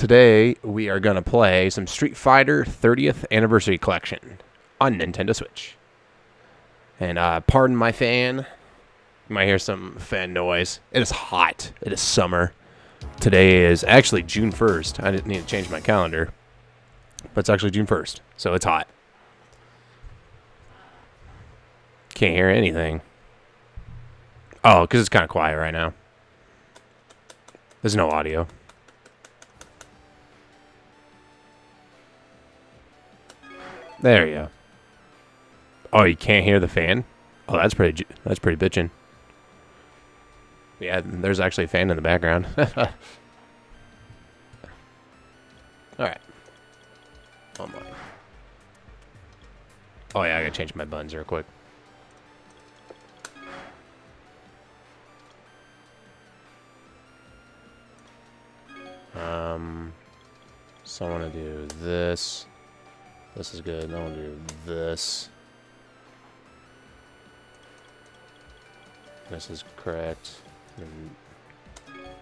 today we are going to play some Street Fighter 30th Anniversary Collection on Nintendo Switch. And uh, pardon my fan. You might hear some fan noise. It is hot. It is summer. Today is actually June 1st. I didn't need to change my calendar. But it's actually June 1st. So it's hot. Can't hear anything. Oh, because it's kind of quiet right now. There's no audio. There you go. Oh, you can't hear the fan? Oh, that's pretty. That's pretty bitchin'. Yeah, there's actually a fan in the background. All right. Online. Oh yeah, I gotta change my buns real quick. Um, so I want to do this. This is good. I want to do this. This is correct. And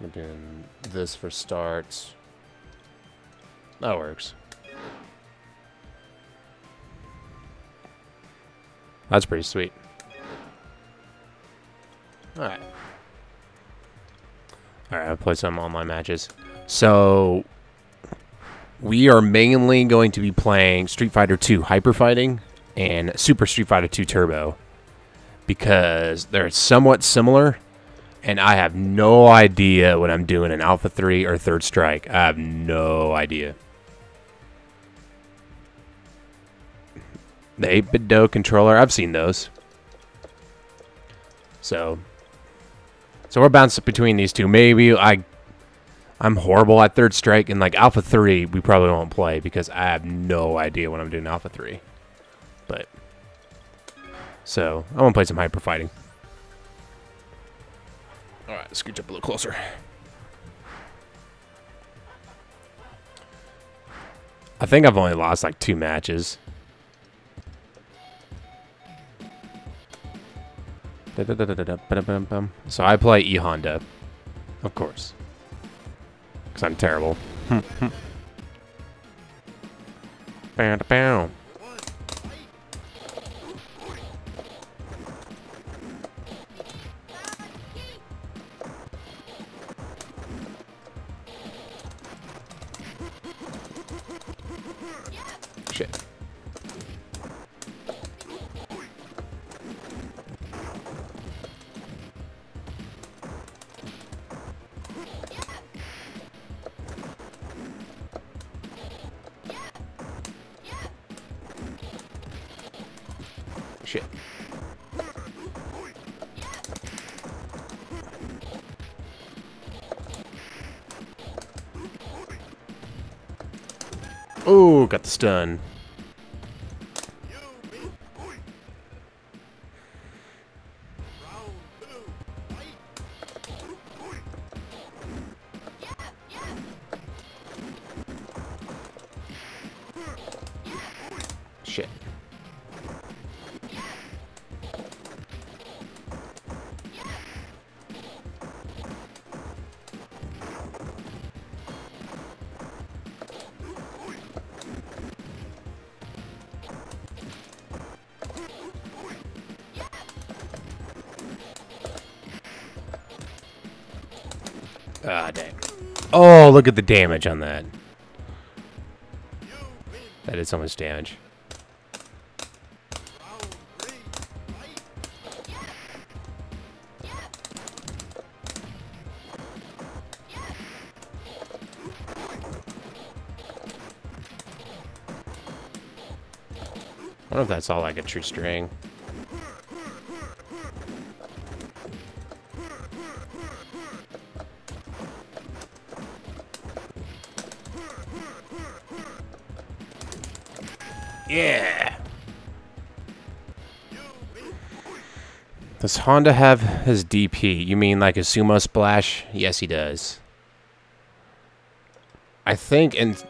we're doing this for starts. That works. That's pretty sweet. Alright. Alright, I'll play some online matches. So, we are mainly going to be playing Street Fighter 2 Hyper Fighting and Super Street Fighter 2 Turbo because they're somewhat similar and I have no idea what I'm doing in Alpha 3 or Third Strike. I have no idea. The 8BitDo controller, I've seen those. So, so we're bouncing between these two. Maybe I, I'm horrible at Third Strike, and like Alpha 3, we probably won't play because I have no idea what I'm doing Alpha 3. But, so, I want to play some Hyper Fighting. Alright, scooch up a little closer. I think I've only lost like two matches. So I play E Honda, of course, because I'm terrible. Oh, got the stun. Look at the damage on that. That did so much damage. I wonder if that's all like a true string. Does Honda have his DP? You mean like a sumo splash? Yes, he does. I think, and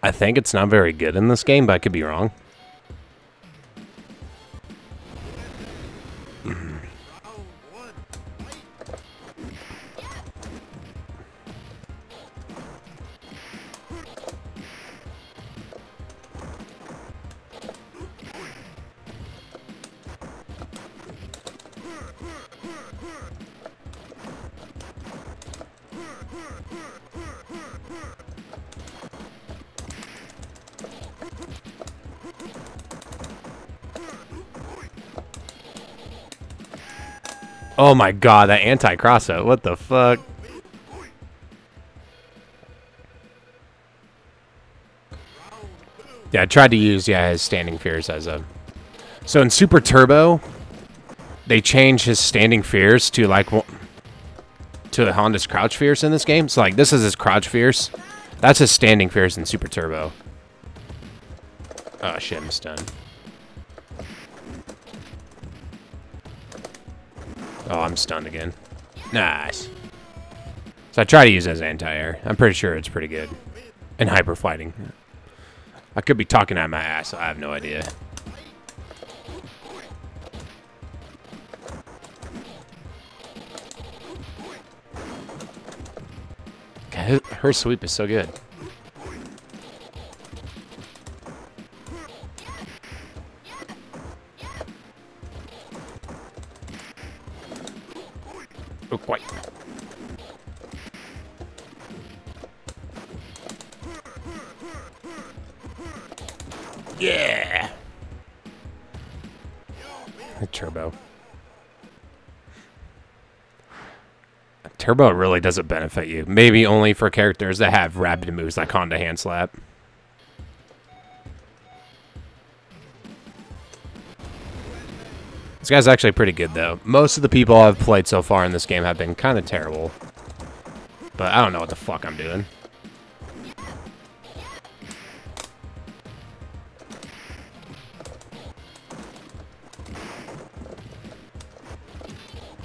I think it's not very good in this game, but I could be wrong. Oh my god, that anti-crossout. What the fuck? Yeah, I tried to use, yeah, his standing fierce as a... So in Super Turbo, they changed his standing fierce to like... To Honda's crouch fierce in this game. So like, this is his crouch fierce. That's his standing fierce in Super Turbo. Oh shit, I'm stunned. Oh, I'm stunned again. Nice. So I try to use as anti-air. I'm pretty sure it's pretty good. And hyper fighting. I could be talking out my ass. I have no idea. Her sweep is so good. Turbo really doesn't benefit you. Maybe only for characters that have rapid moves like Honda Hand Slap. This guy's actually pretty good, though. Most of the people I've played so far in this game have been kind of terrible. But I don't know what the fuck I'm doing.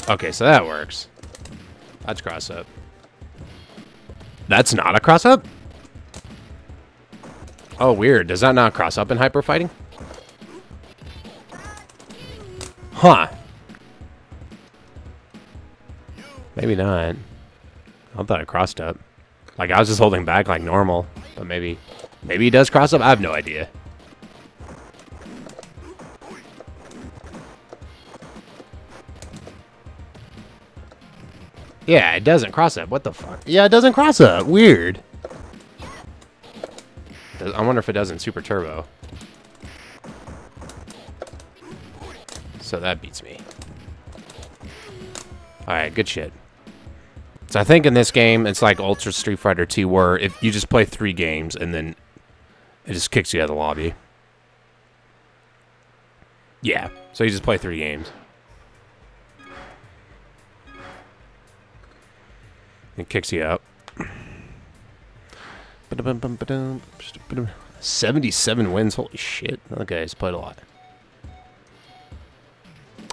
Okay, so that works. That's cross up. That's not a cross up? Oh, weird. Does that not cross up in hyper fighting? Huh. Maybe not. I thought it crossed up. Like, I was just holding back like normal. But maybe... Maybe he does cross up? I have no idea. Yeah, it doesn't cross up. What the fuck? Yeah, it doesn't cross up. Weird. I wonder if it does in Super Turbo. So that beats me. Alright, good shit. So I think in this game, it's like Ultra Street Fighter 2, where if you just play three games, and then it just kicks you out of the lobby. Yeah, so you just play three games. It kicks you out. 77 wins. Holy shit. That guy's played a lot.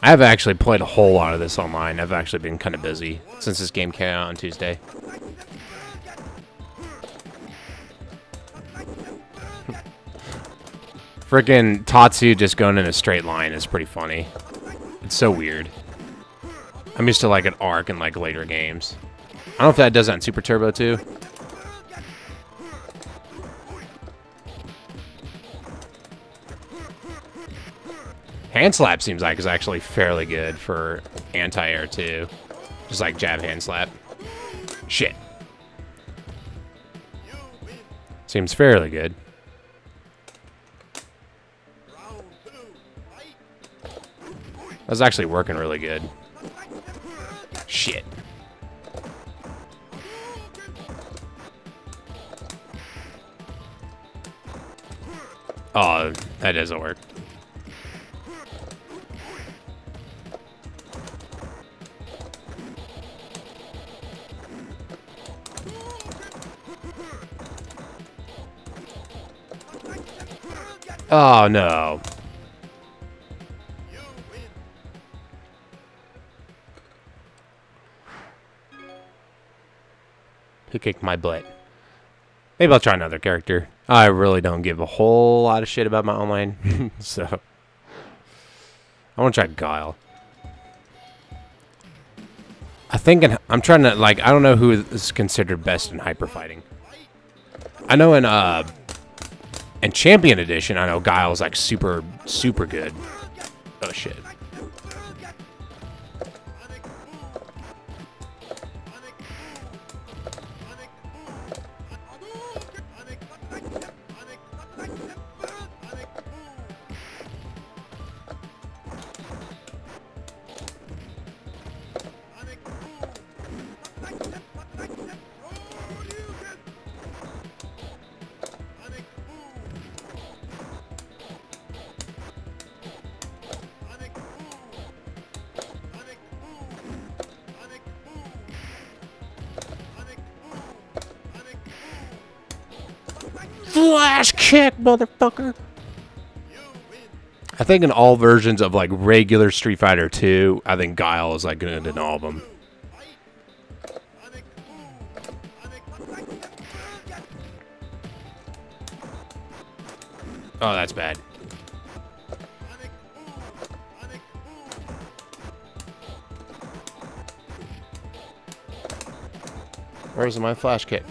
I have actually played a whole lot of this online. I've actually been kind of busy since this game came out on Tuesday. Freaking Tatsu just going in a straight line is pretty funny. It's so weird. I'm used to like an arc in like later games. I don't know if that does that in Super Turbo too. Hand slap seems like is actually fairly good for anti-air too. Just like jab hand slap. Shit. Seems fairly good. That's actually working really good. Shit. Oh, that doesn't work. Oh, no. Who kicked my butt? Maybe I'll try another character. I really don't give a whole lot of shit about my online, so... I want to try Guile. I think in, I'm trying to, like, I don't know who is considered best in hyper fighting. I know in, uh, in Champion Edition, I know Guile's, like, super, super good. Oh, shit. Motherfucker. I think in all versions of like regular Street Fighter 2, I think Guile is like good in all of them. Oh, that's bad. Where's my flash kick?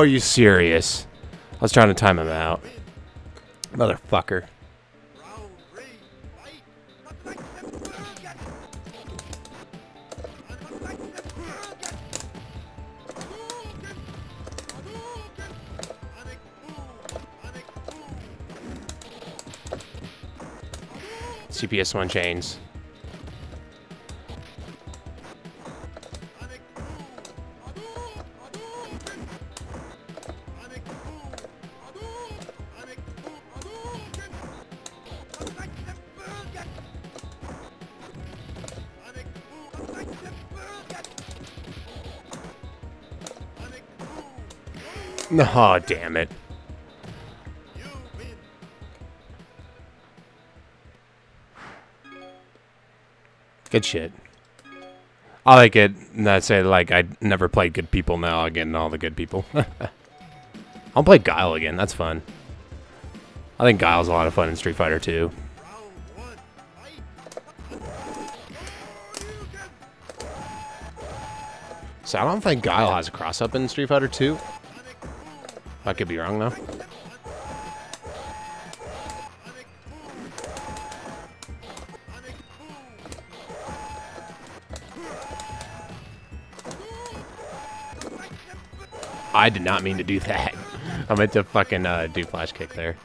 Are you serious? I was trying to time him out. Motherfucker. CPS one chains. Oh, damn it. Good shit. I like it. I say, like, I never played good people. Now I get all the good people. I'll play Guile again. That's fun. I think Guile's a lot of fun in Street Fighter 2. So I don't think Guile has a cross-up in Street Fighter 2. I could be wrong, though. I did not mean to do that. I meant to fucking uh, do flash kick there.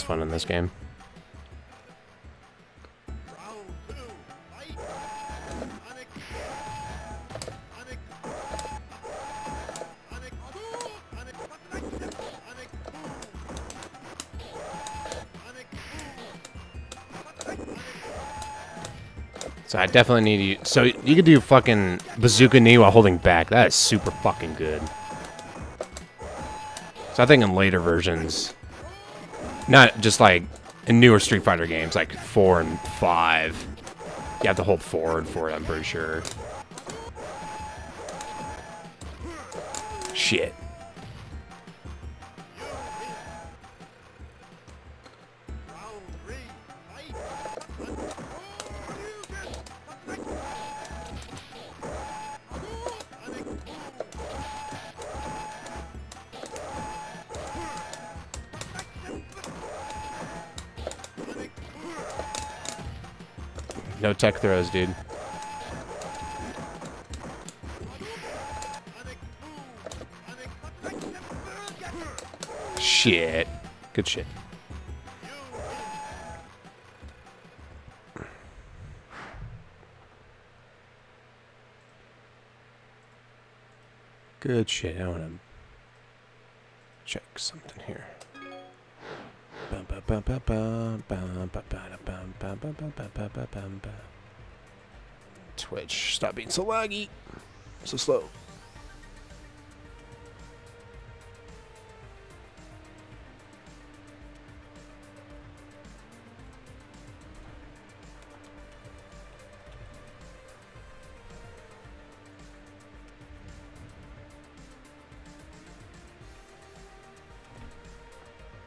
Fun in this game. So I definitely need you. So you could do fucking bazooka knee while holding back. That is super fucking good. So I think in later versions, not just like in newer Street Fighter games, like 4 and 5. You have to hold forward for it, I'm pretty sure. Shit. Tech throws, dude. Shit. Good shit. Good shit. I want to check something here. Twitch, stop being so laggy. So slow.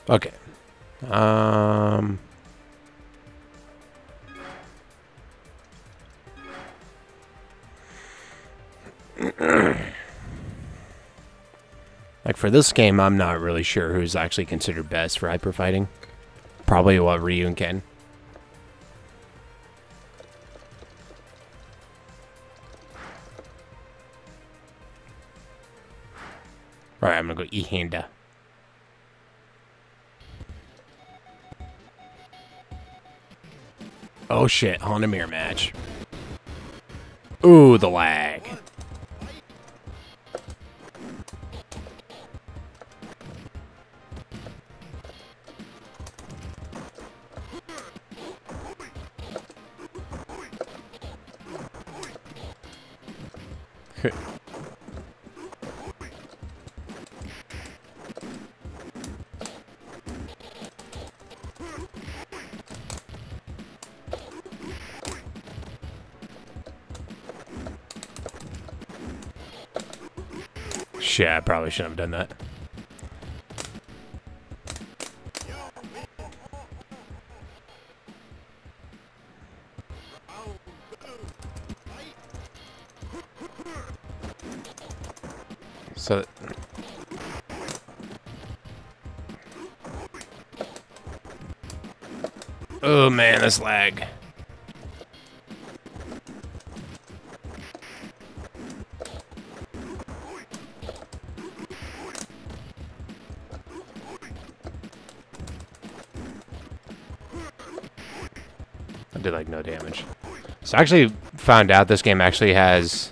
Okay. Um. Like for this game, I'm not really sure who's actually considered best for hyper fighting. Probably what Ryu and Ken. Alright, I'm gonna go E-Honda. Oh shit, Honda mirror match. Ooh, the lag. Shit, I probably shouldn't have done that. So... Oh man, this lag. Like no damage. So I actually found out this game actually has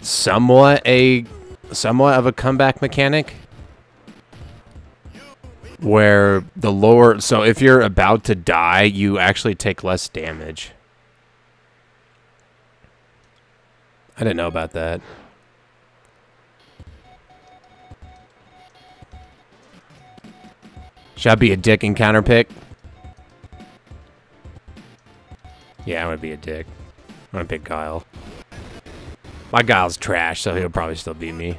somewhat a somewhat of a comeback mechanic where the lower so if you're about to die you actually take less damage. I didn't know about that. Should I be a dick and counter yeah I'm gonna be a dick I'm gonna pick Guile my Guile's trash so he'll probably still beat me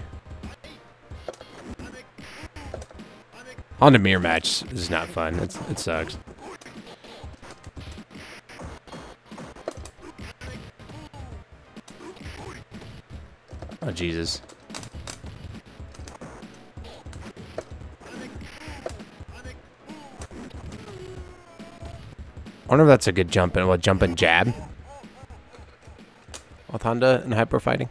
On the mirror match this is not fun. It's, it sucks. Oh, Jesus. I wonder if that's a good jump and what jump and jab. With Honda and hyper fighting.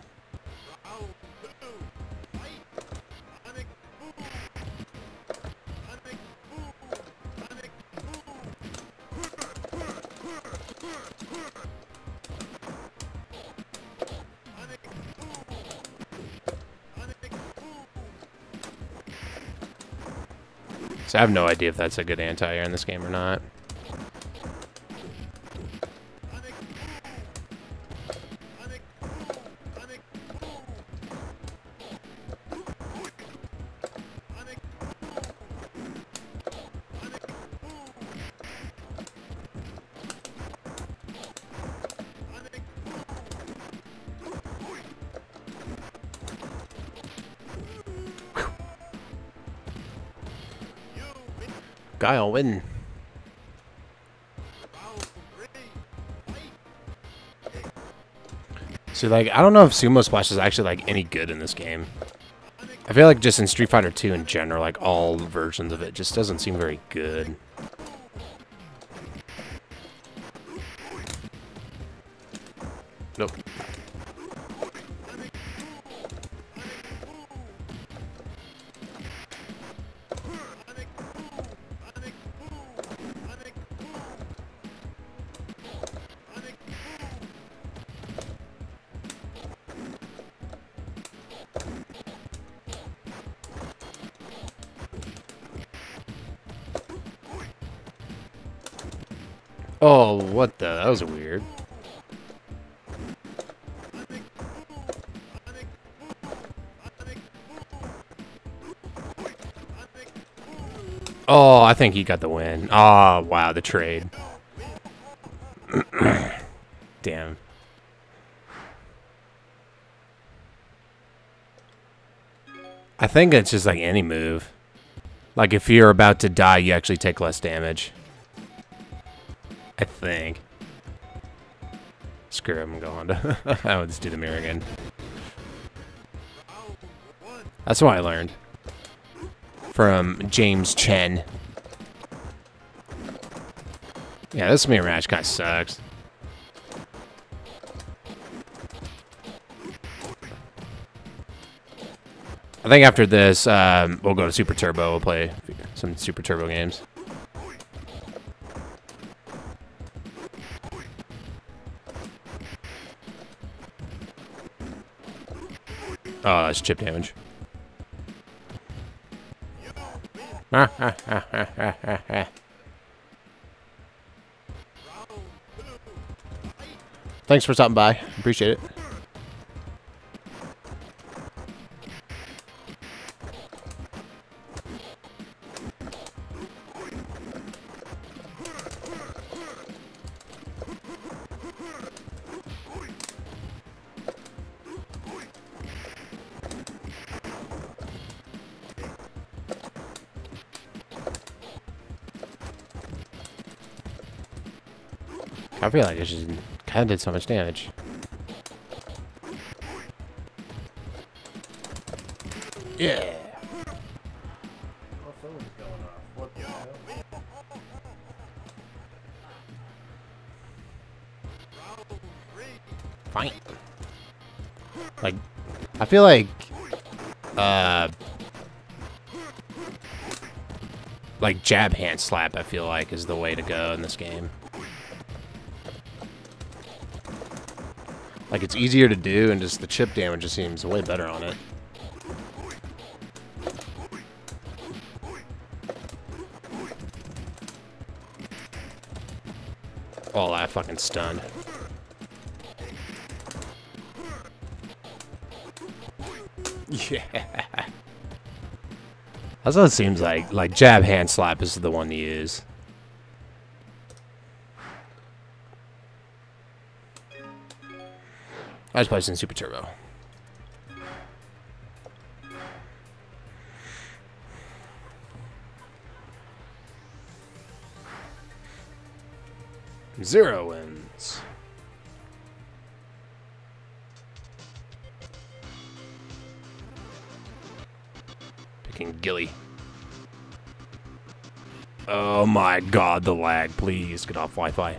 So I have no idea if that's a good anti-air in this game or not. Win. So like, I don't know if Sumo Splash is actually like any good in this game. I feel like just in Street Fighter 2 in general, like all versions of it just doesn't seem very good. That was weird. Oh, I think he got the win. Oh, wow, the trade. Damn. I think it's just like any move. Like if you're about to die, you actually take less damage. I think. Screw I'm going to. Just do the mirror again. That's what I learned from James Chen. Yeah, this mirror match kind of sucks. I think after this, um, we'll go to Super Turbo. We'll play some Super Turbo games. Oh, that's chip damage. Thanks for stopping by. Appreciate it. I feel like it just kind of did so much damage. Yeah. Fine. Like, I feel like, uh, like jab hand slap. I feel like is the way to go in this game. Like, it's easier to do, and just the chip damage just seems way better on it. Oh, I fucking stunned. Yeah. That's what it seems like. Like, jab hand slap is the one to use. I just played in Super Turbo. Zero wins. Picking Gilly. Oh my god, the lag. Please get off Wi-Fi.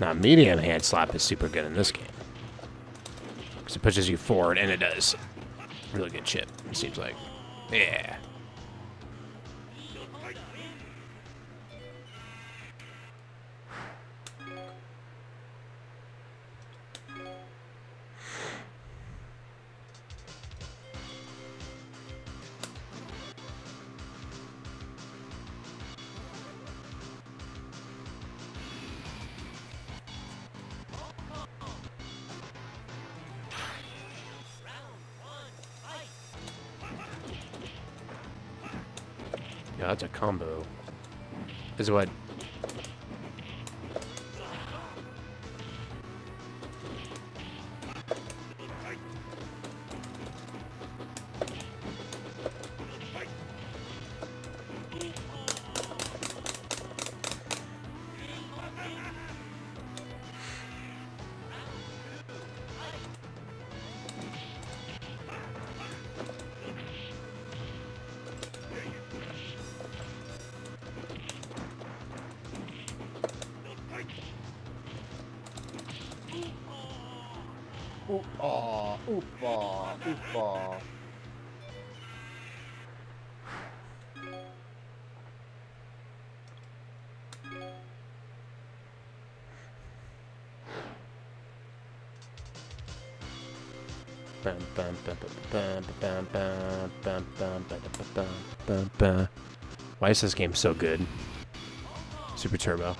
Now, medium hand slap is super good in this game. Because it pushes you forward, and it does. Really good chip, it seems like. Yeah. Combo. Is what? Why is this game so good? Super Turbo.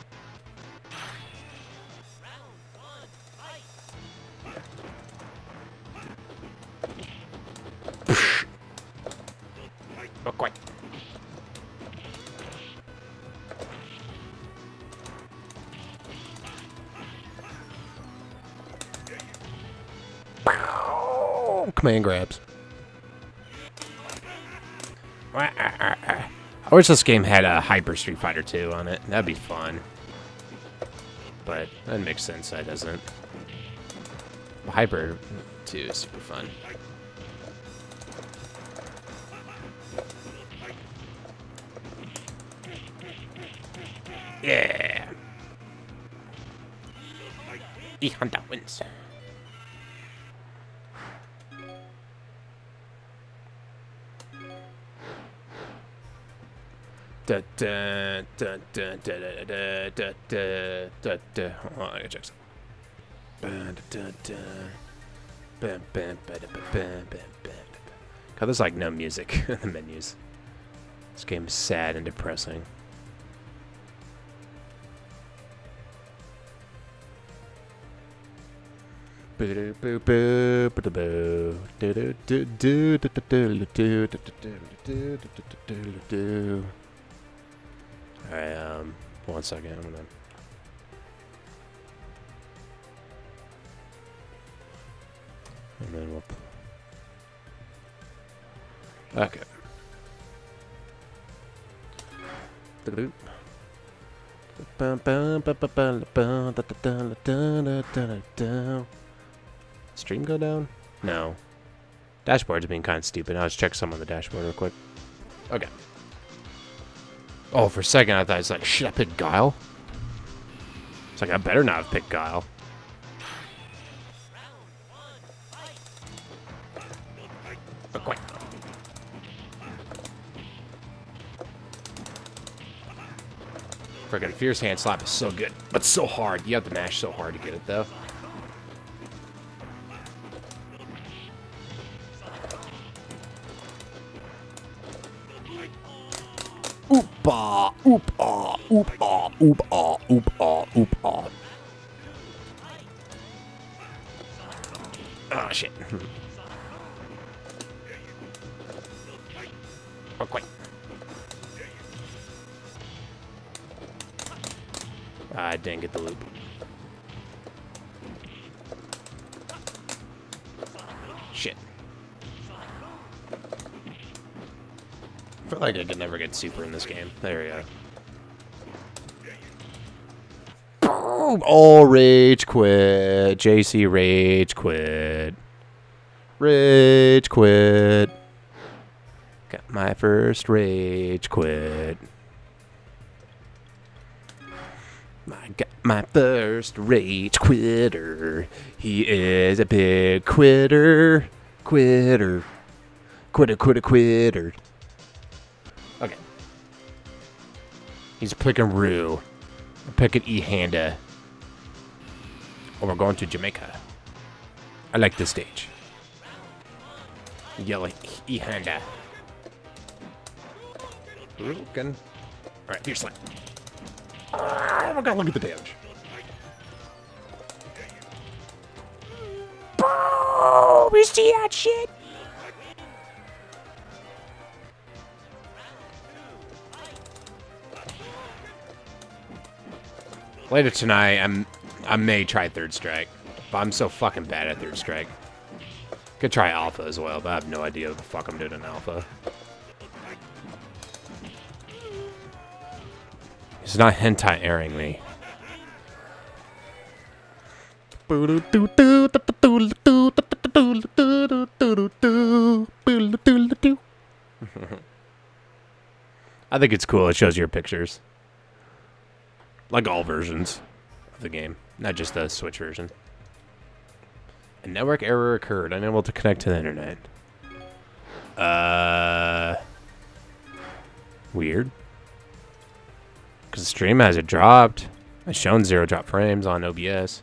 Oh. Command grabs. I wish this game had a Hyper Street Fighter 2 on it. That'd be fun. But that makes sense. That doesn't. Hyper 2 is super fun. Hold on, oh, I gotta check something. God, there's like no music in the menus. This game's sad and depressing. Alright, um, one second, I'm gonna... And then we'll... Okay. The loop. Stream go down? No. Dashboard's being kind of stupid. I'll just check some on the dashboard real quick. Okay. Oh, for a second I thought it's like, shit, I picked Guile? It's like, I better not have picked Guile. Okay. Freaking Fierce Hand Slap is so good, but so hard. You have to mash so hard to get it, though. Oopa, ah, oopa, ah, oopa, ah, oopa, oopa. Oh, shit. Oh, quite. I didn't get the loop. Shit. I feel like I could never get super in this game. There we go. Oh, rage quit. JC rage quit. Rage quit. Got my first rage quit. I got my first rage quitter. He is a big quitter. Quitter. Quitter, quitter, quitter. Okay. He's picking Ryu. I'm picking E Honda. Oh, we're going to Jamaica. I like this stage. Yelling E Honda. Broken. Alright, here's Slam. Ah, oh my god, look at the damage. Boom! You see that shit? Later tonight, I'm I may try third strike, but I'm so fucking bad at third strike. Could try alpha as well, but I have no idea what the fuck I'm doing in alpha. He's not hentai airing me. I think it's cool. It shows your pictures. Like all versions of the game, not just the Switch version. A network error occurred, unable to connect to the internet. Uh, weird. Because the stream has it dropped. It's shown zero drop frames on OBS.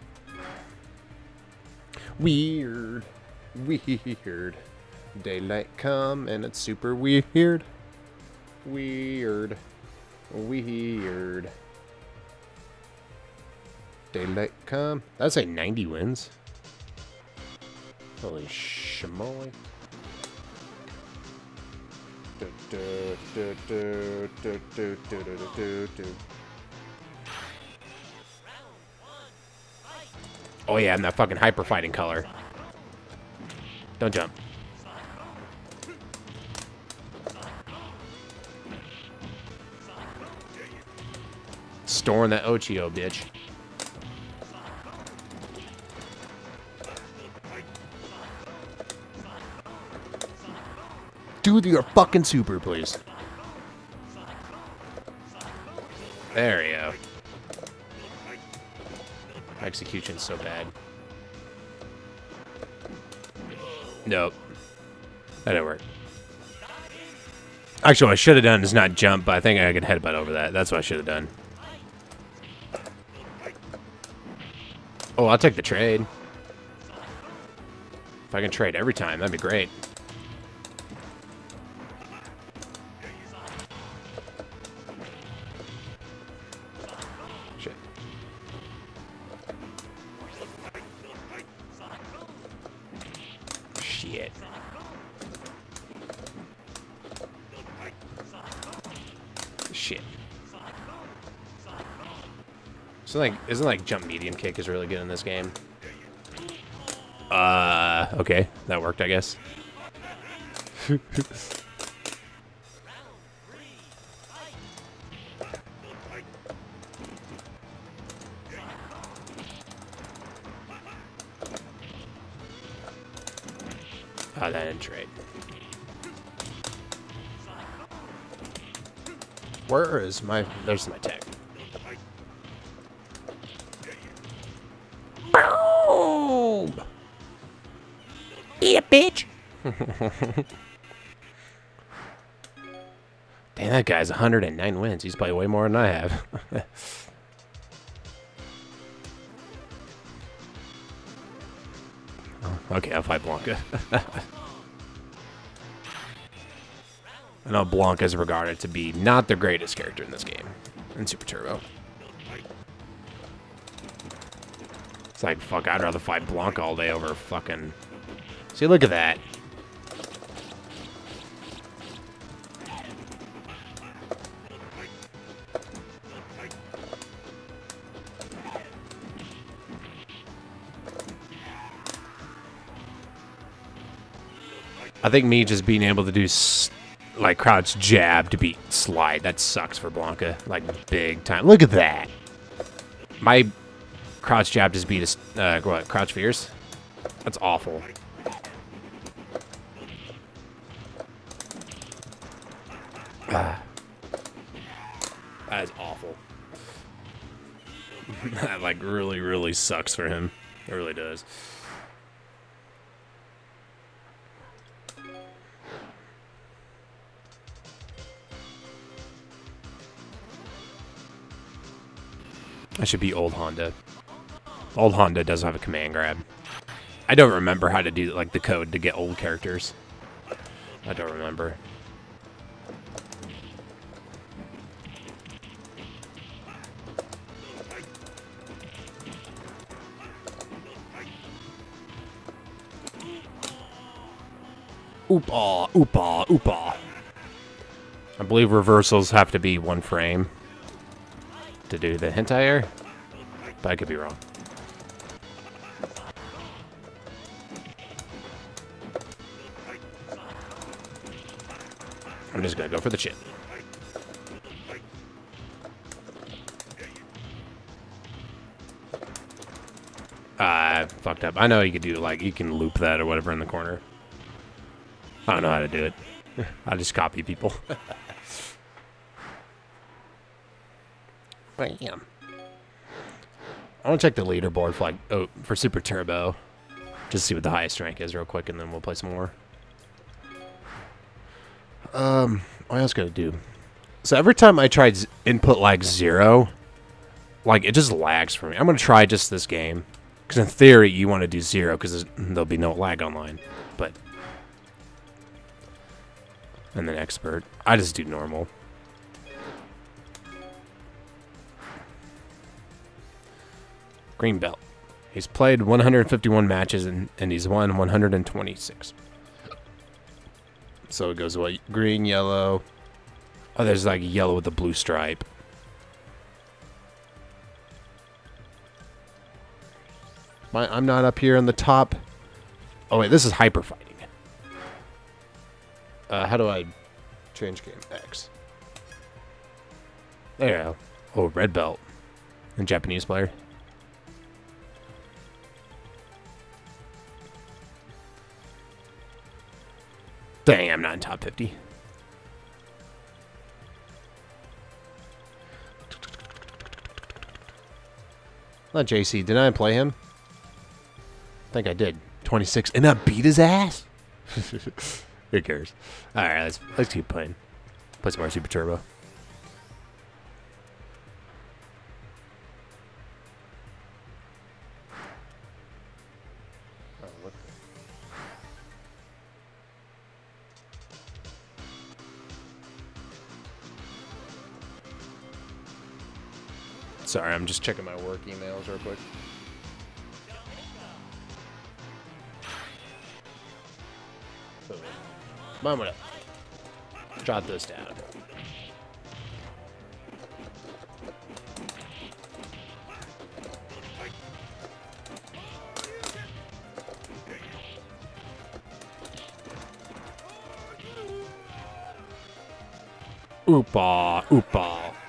Weird. Weird. Daylight come and it's super weird. Weird. Weird. Data.com. That's like 90 wins. Holy shamoy. Oh yeah, I'm that fucking hyper fighting color. Don't jump. Storm that Oicho, bitch. Do your fucking super, please. There you go. Execution's so bad. Nope. That didn't work. Actually, what I should have done is not jump, but I think I could headbutt over that. That's what I should have done. Oh, I'll take the trade. If I can trade every time, that'd be great. So like, isn't like jump medium kick is really good in this game? Uh, okay, that worked, I guess. Oh, that didn't trade. Where is my? There's my tech. Bitch. Damn, that guy's 109 wins. He's played way more than I have. Oh, okay, I'll fight Blanka. I know Blanka is regarded to be not the greatest character in this game, in Super Turbo. It's like, fuck, I'd rather fight Blanka all day over fucking... See, look at that. I think me just being able to do like crouch jab to beat slide that sucks for Blanka like big time. Look at that. My crouch jab just beat a uh, what crouch fierce. That's awful. Sucks for him. It really does. I should be old Honda. Old Honda does have a command grab. I don't remember how to do like the code to get old characters. I don't remember. Oopa, oopa, oopa. I believe reversals have to be one frame to do the hentai but I could be wrong. I'm just gonna go for the chin. I fucked up. I know you could do like you can loop that or whatever in the corner. I don't know how to do it. I just copy people. Bam. I want to check the leaderboard for like oh for Super Turbo, just see what the highest rank is real quick, and then we'll play some more. Um, what else gotta do? So every time I tried z- input like zero, like it just lags for me. I'm gonna try just this game, because in theory you want to do zero because there'll be no lag online, but and then expert. I just do normal. Green belt. He's played 151 matches and, and he's won 126. So it goes what? Green, yellow. Oh, there's like yellow with a blue stripe. My, I'm not up here on the top. Oh wait, this is hyper fighting. Uh, how do I change game X? There you go. Oh, red belt. A Japanese player. Dang, I'm not in top 50. Not JC. Did I play him? I think I did. 26. And I beat his ass? Who cares? Alright, let's, let's keep playing. Play some more Super Turbo. Sorry, I'm just checking my work emails real quick. Mamura. Drop those down. Oopa, oopa.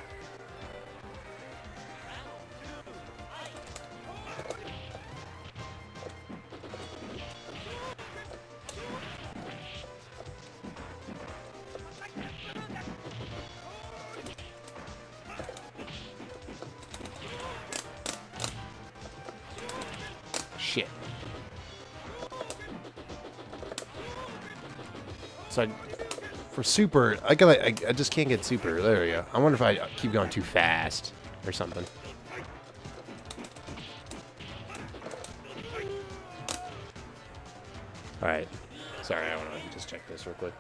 For super, I gotta, I, I just can't get super. There we go. I wonder if I keep going too fast or something. All right. Sorry, I want to just check this real quick.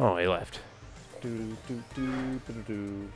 Oh, he left. Do, do, do,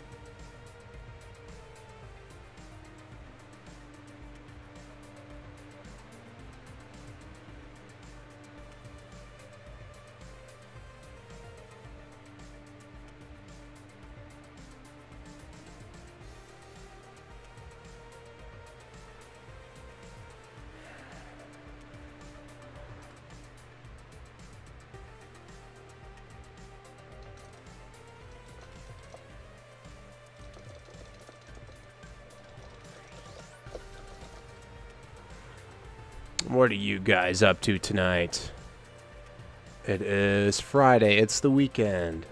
What are you guys up to tonight? It is Friday. It's the weekend.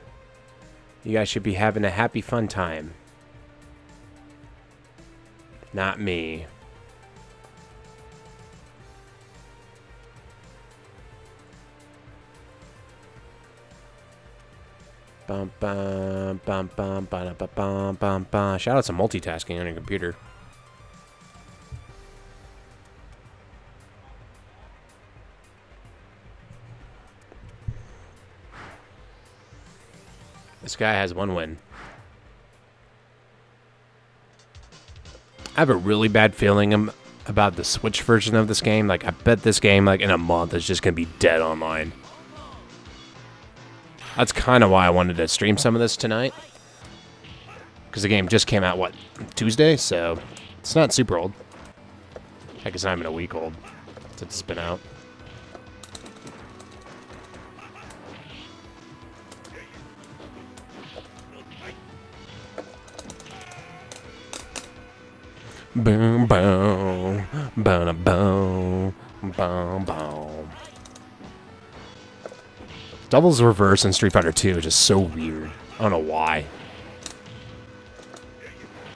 You guys should be having a happy fun time. Not me. Bum bum bum bum bum bum bum bum. Shout out to multitasking on your computer. Guy has one win. I have a really bad feeling about the Switch version of this game. Like, I bet this game, like, in a month is just going to be dead online. That's kind of why I wanted to stream some of this tonight. Because the game just came out, what, Tuesday? So, it's not super old. Heck, it's not even a week old since it's been out. Boom, boom, boom, boom, boom, boom. Doubles reverse in Street Fighter 2 is just so weird. I don't know why.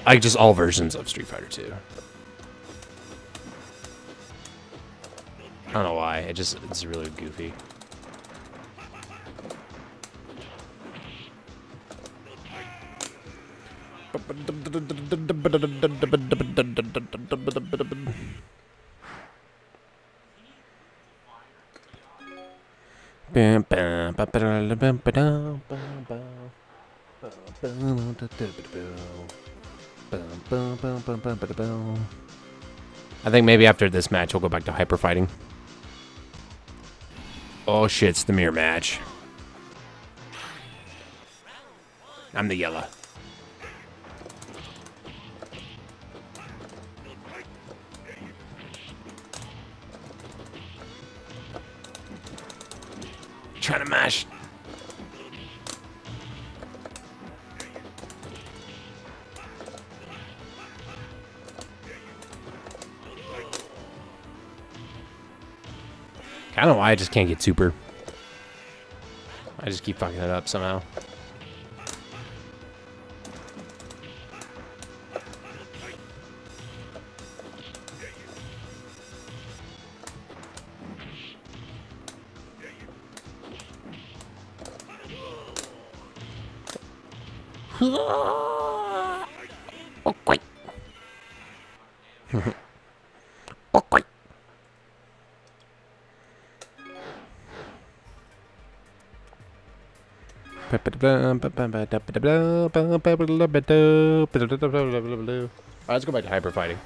I just all versions of Street Fighter 2. I don't know why. It just it's really goofy. I think maybe after this match we'll go back to hyper fighting. Oh shit, it's the mirror match. I'm the yellow. I don't know why I just can't get super. I just keep fucking it up somehow. Alright, let's go back to hyper fighting.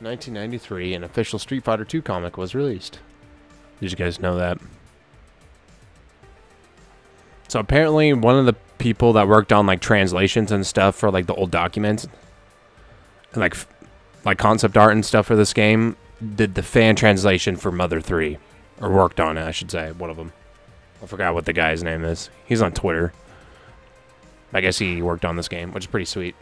Nineteen ninety three, an official Street Fighter II comic was released. Did you guys know that? So apparently, one of the people that worked on like translations and stuff for like the old documents, and like like concept art and stuff for this game, did the fan translation for Mother Three, or worked on it, I should say. One of them. I forgot what the guy's name is. He's on Twitter. I guess he worked on this game, which is pretty sweet.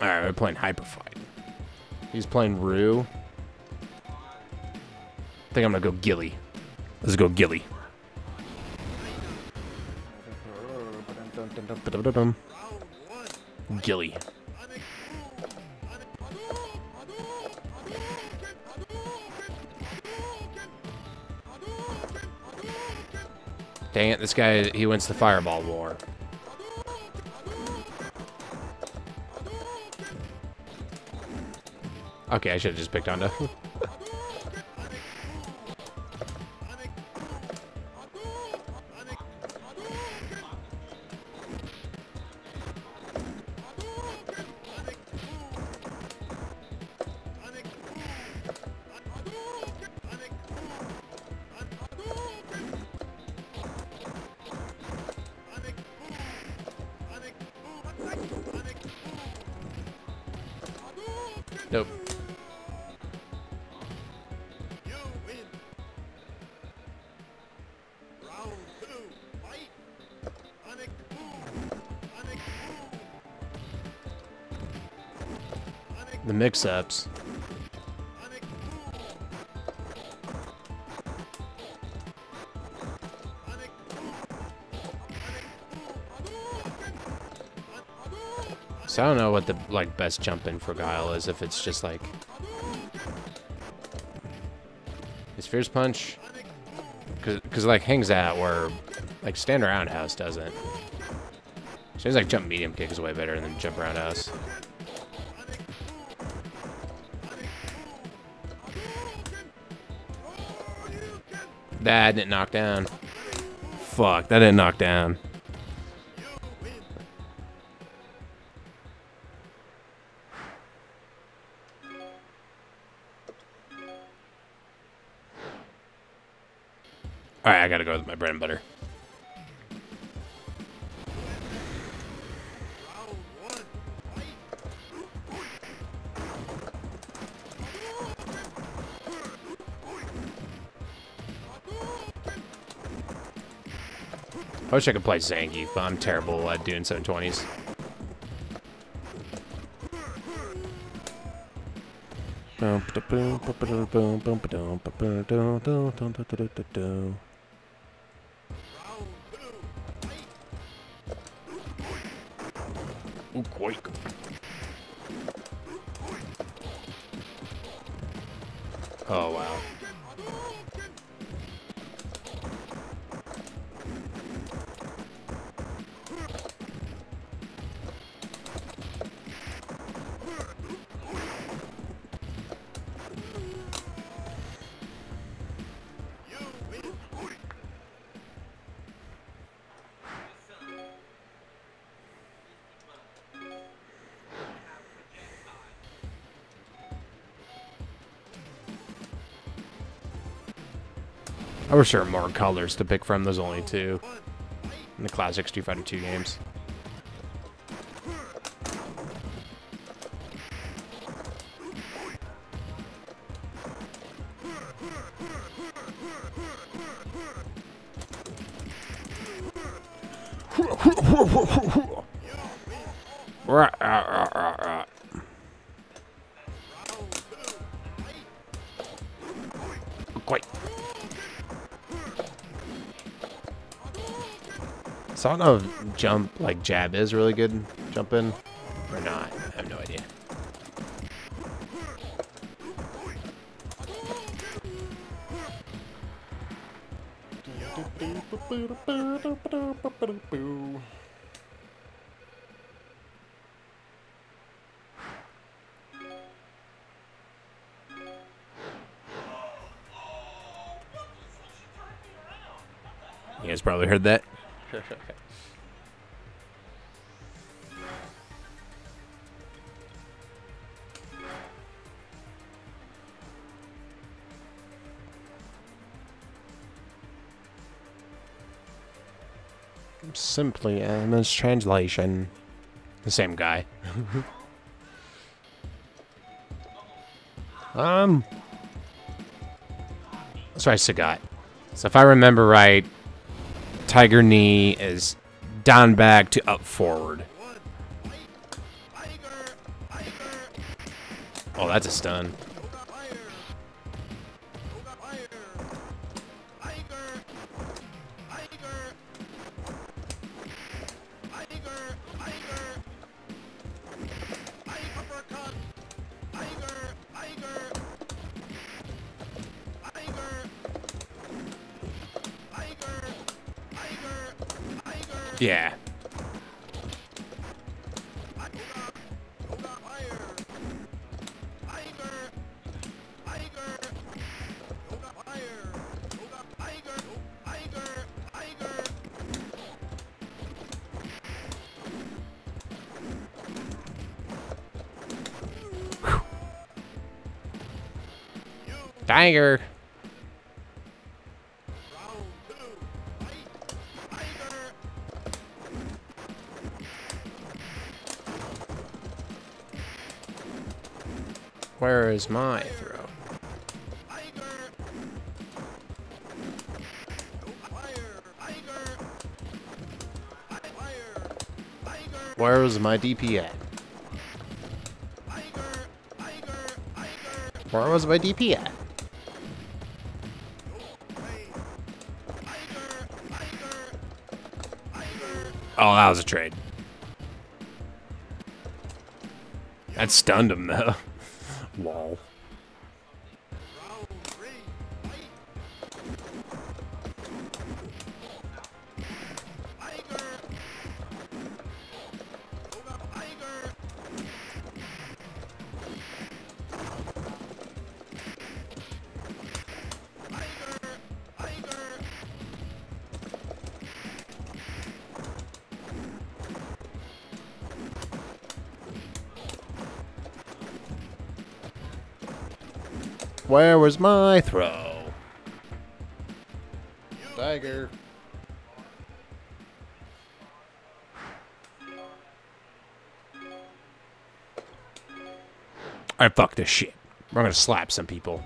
Alright, we're playing Hyper Fight. He's playing Ryu. I think I'm gonna go Gilly. Let's go Gilly. Gilly. Dang it, this guy, he wins the fireball war. Okay, I should have just picked Honda. So I don't know what the like best jump in for Guile is. If it's just like his fierce punch, because because like hangs out where like stand around house doesn't. Seems like jump medium kick is way better than jump around house. That didn't knock down. Fuck, that didn't knock down. Alright, I gotta go with my bread and butter. Wish I could play Zangief, but I'm terrible at doing 720s. Boom, ba-da-boom, ba-ba-da-boom, boom, ba-dum, ba-ba-da-dum, dum, dum, da-da-da-da-da. Ooh, I wish there were more colors to pick from. There's only two in the classic Street Fighter 2 games. So I don't know if jump, like jab is really good jump in or not. I have no idea. You guys probably heard that. Simply a mistranslation. The same guy. um. Sorry, Sagat. So if I remember right, Tiger knee is down back to up forward. Oh, that's a stun. Tiger. Where is my throw? Where was my DP at? Where was my DP at? Oh, that was a trade. That stunned him, though. Where was my throw? Tiger. Alright, fuck this shit. We're gonna slap some people.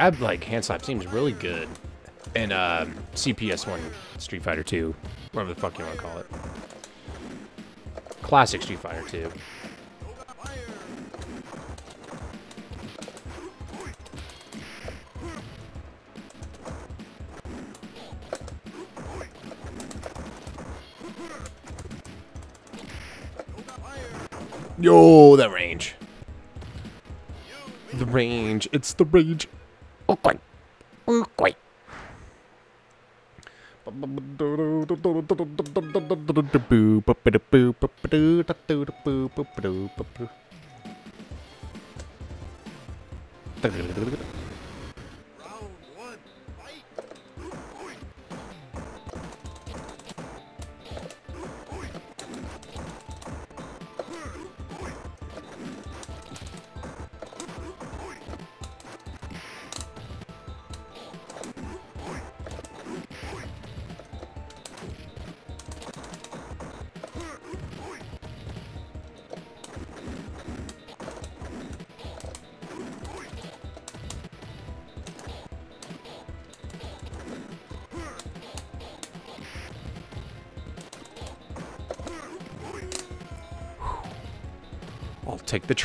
Jab, like, hand slap seems really good. And, um, CPS 1 Street Fighter 2, whatever the fuck you want to call it. Classic Street Fighter 2. Yo, that range. The range. It's the range.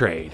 I'll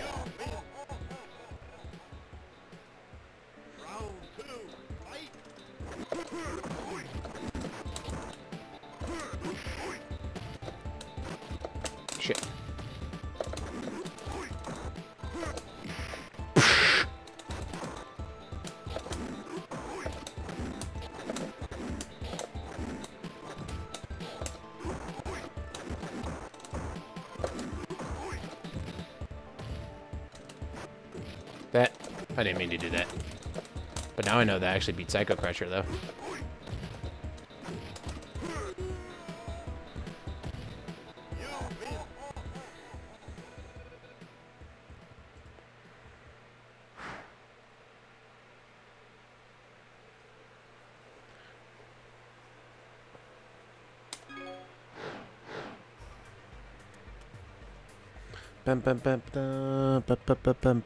actually beat Psycho Crusher though. Bum, bum, bum, bum,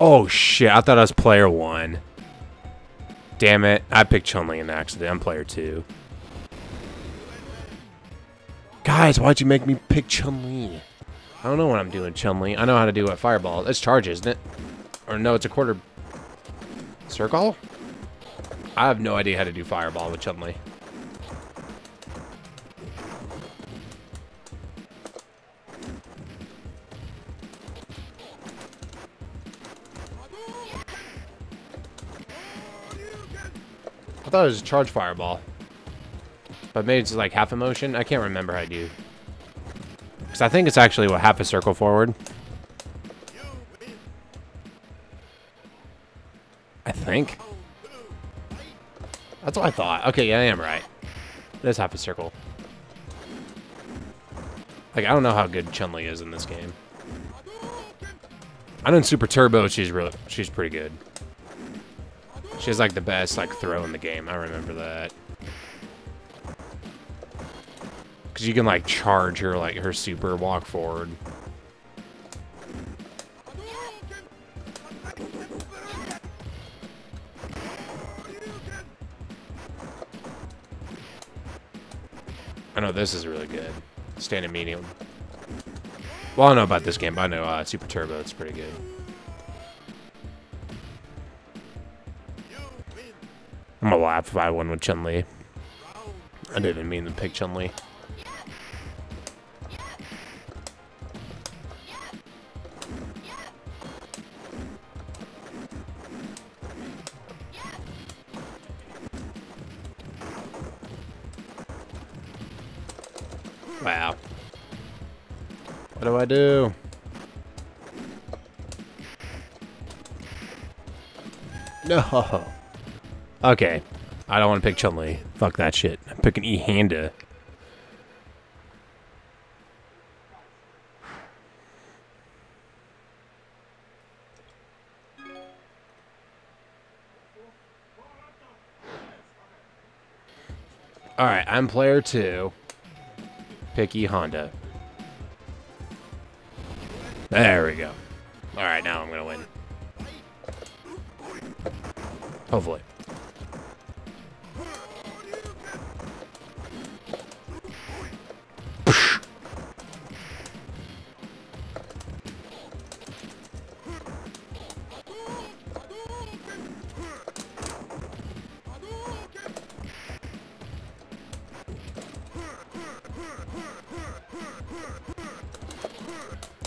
Oh shit, I thought I was player one. Damn it, I picked Chun-Li in accident. I'm player two. Guys, why'd you make me pick Chun-Li? I don't know what I'm doing, Chun-Li. I know how to do a fireball. It's charge, isn't it? Or no, it's a quarter circle? I have no idea how to do fireball with Chun-Li. I thought it was a charge fireball. But maybe it's like half a motion. I can't remember how I do. Because I think it's actually what half a circle forward. I think. That's what I thought. Okay, yeah, I am right. It is half a circle. Like, I don't know how good Chun-Li is in this game. I know in Super Turbo, she's real. She's pretty good. She has like the best like throw in the game. I remember that. Cause you can like charge her like her super walk forward. I know this is really good. Standing medium. Well, I don't know about this game, but I know uh, Super Turbo. It's pretty good. I'm gonna laugh if I won with Chun Li. I didn't mean to pick Chun No. Okay. I don't want to pick Chun-Li. Fuck that shit. I'm picking E-Honda. Alright, I'm player two. Pick E-Honda. There we go. Alright, now I'm to win. Hopefully.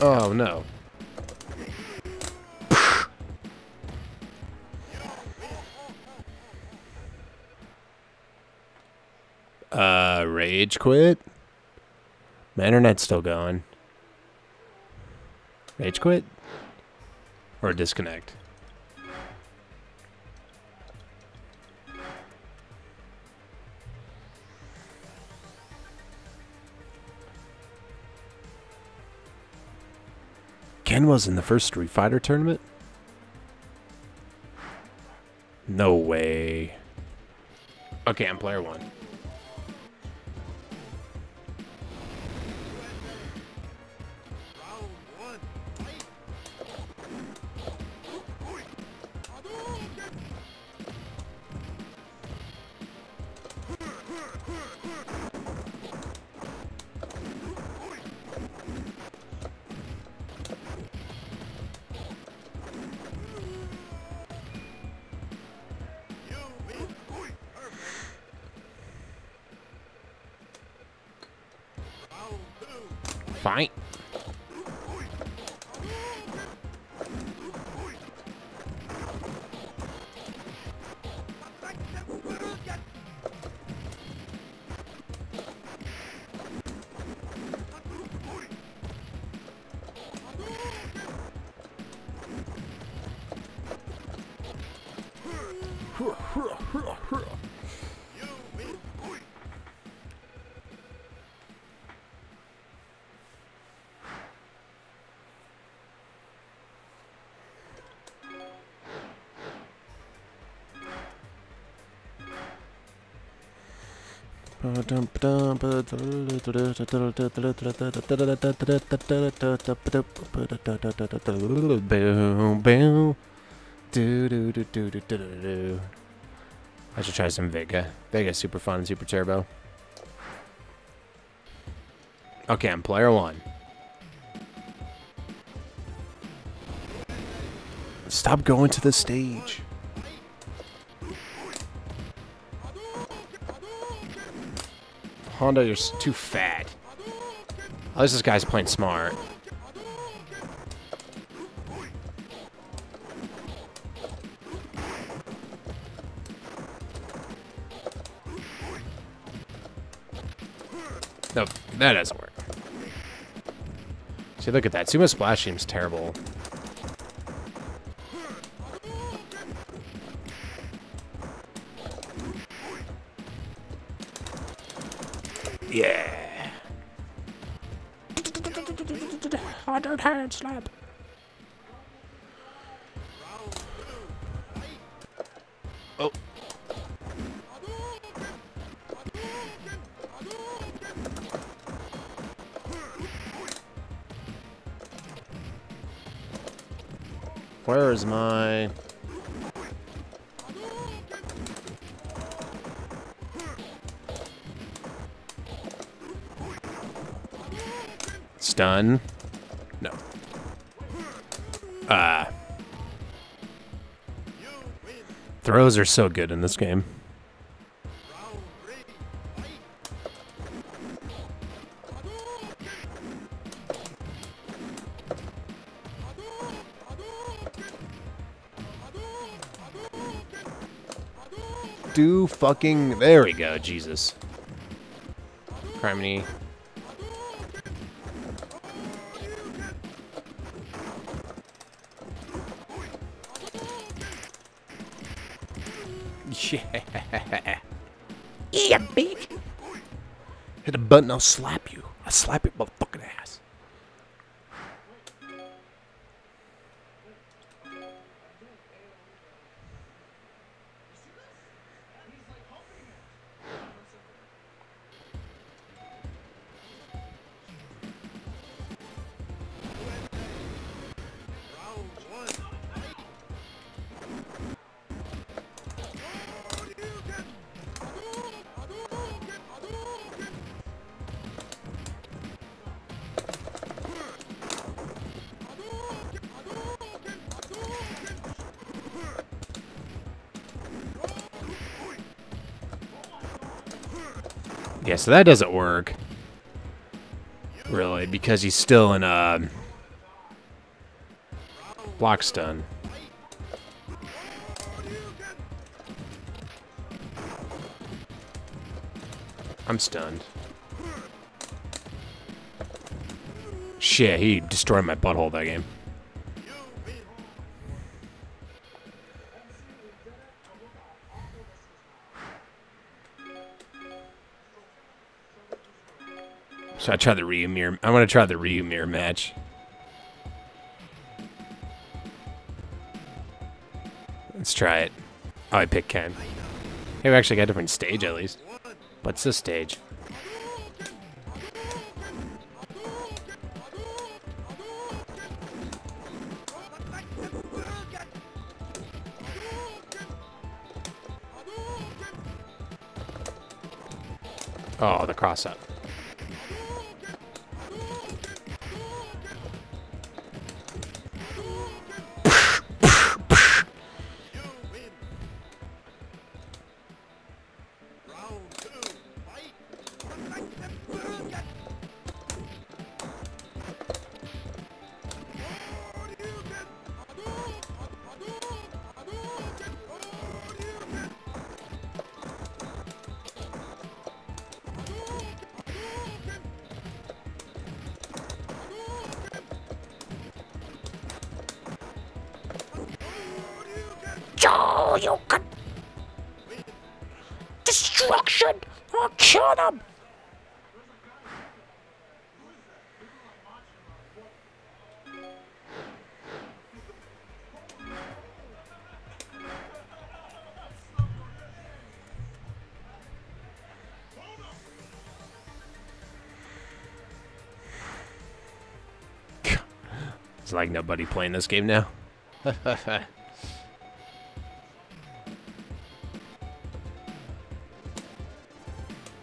Oh no. Rage quit? My internet's still going. Rage quit? Or disconnect? Ken was in the first Street Fighter tournament? No way. Okay, I'm player one. Boom, boom. Do, do, do, do, do, do, do. I should try some Vega. Vega's super fun, super turbo. Okay, I'm player one. Stop going to the stage. Honda, you're too fat. At least this guy's playing smart. No, that doesn't work. See, look at that. Sumo Splash seems terrible. Slap. Oh. Where is my... Stun? Throws are so good in this game. Do fucking... There we go, Jesus. Criminy. Button, I'll slap you. I'll slap your Yeah, so that doesn't work. Really, because he's still in um, a block stun. I'm stunned. Shit, he destroyed my butthole that game. So I try the Ryu mirror. I want to try the Ryu mirror match. Let's try it. Oh, I picked Ken. Hey, we actually got a different stage at least. What's this stage? Like nobody playing this game now. Alright,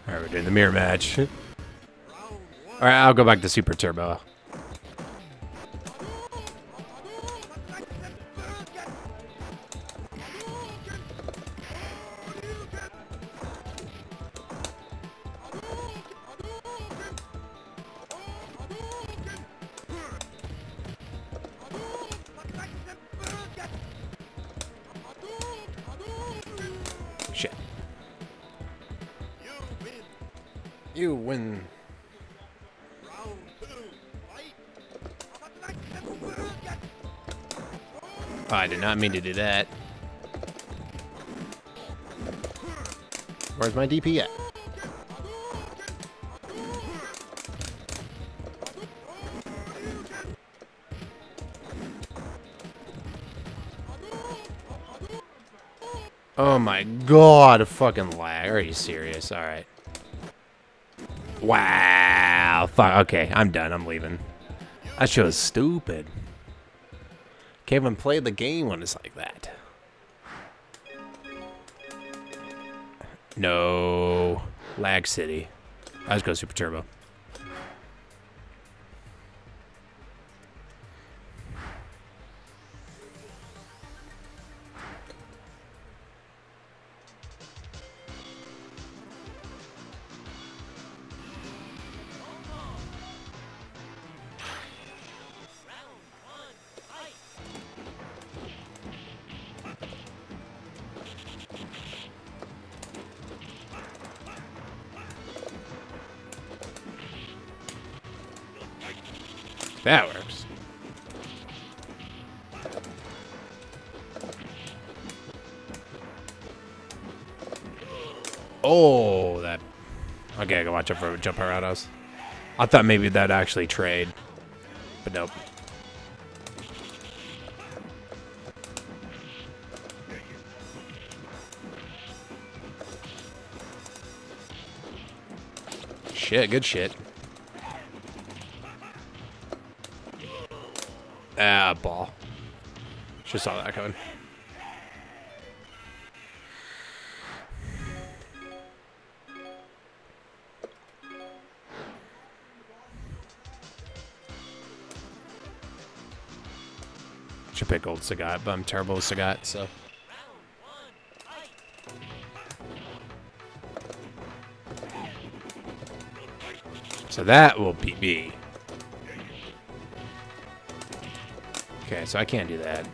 we're doing the mirror match. Alright, I'll go back to Super Turbo. Not mean to do that. Where's my DP at? Oh my god, a fucking lag. Are you serious? Alright. Wow. Fuck. Okay, I'm done. I'm leaving. That show is stupid. Can't even play the game when it's like that. No. Lag City. Let's go Super Turbo. Jump around us. I thought maybe that'd actually trade, but nope. Shit, good shit. Ah, ball. Just saw that coming. Should pick old Sagat, but I'm terrible with Sagat, so. So that will be B. Okay, so I can't do that.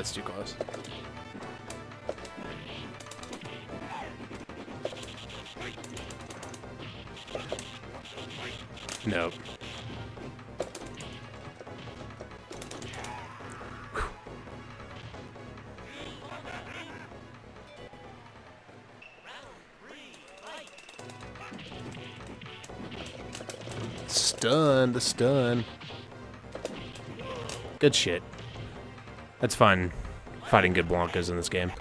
That's too close. Nope. Stun, the stun. Good shit. That's fun, fighting good Blankas in this game.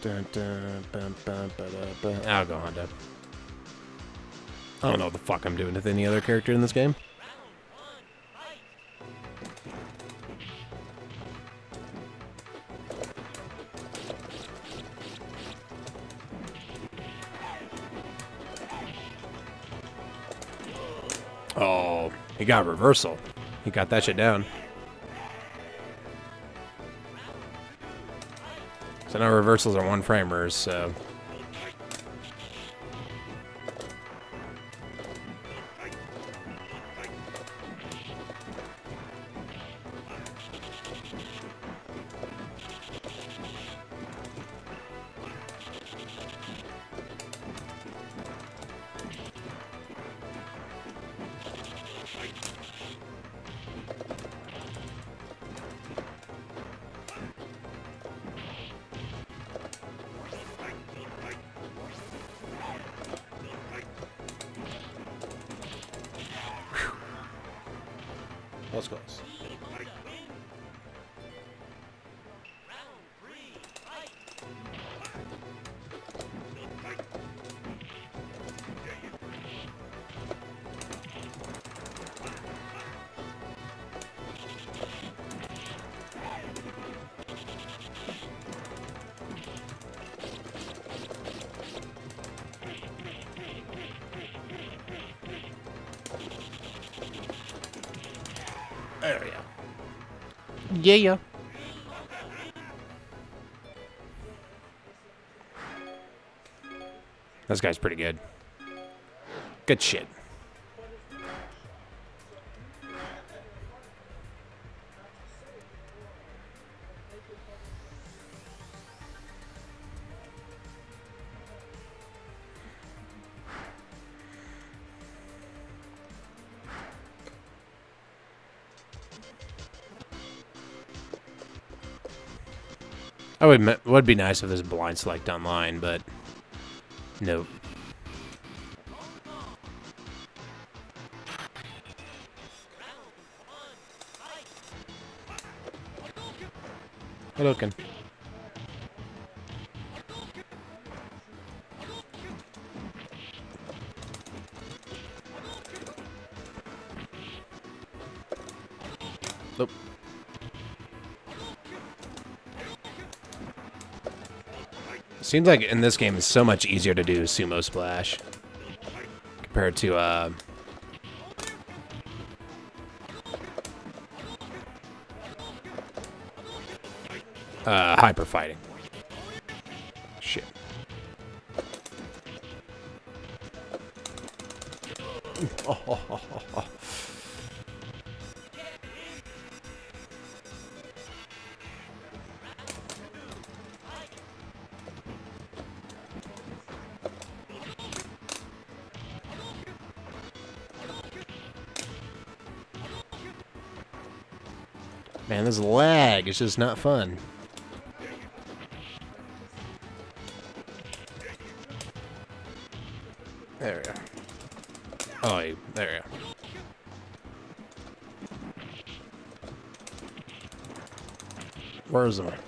Dun, dun, bum, bum, ba. I'll go Honda. I don't know what the fuck I'm doing with any other character in this game. Oh, he got reversal. He got that shit down. So now reversals are one framers, so. Yeah, yeah. This guy's pretty good. Good shit. I would would be nice if there's blind select online, but nope. Hadouken. Seems like in this game it's so much easier to do sumo splash compared to uh Uh, hyper fighting. Shit. Man, this lag is just not fun. There we go. Oh, there we go. Where's the super?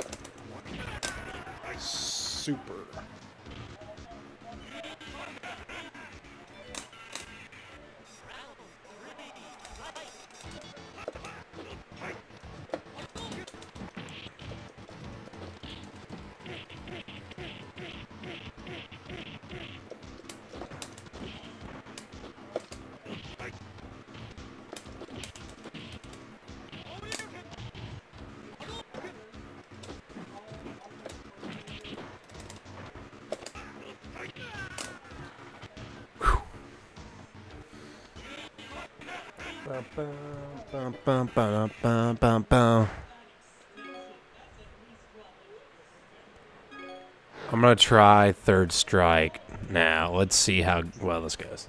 Bum, bum, bum, bum, bum. I'm gonna try third strike now. Let's see how well this goes.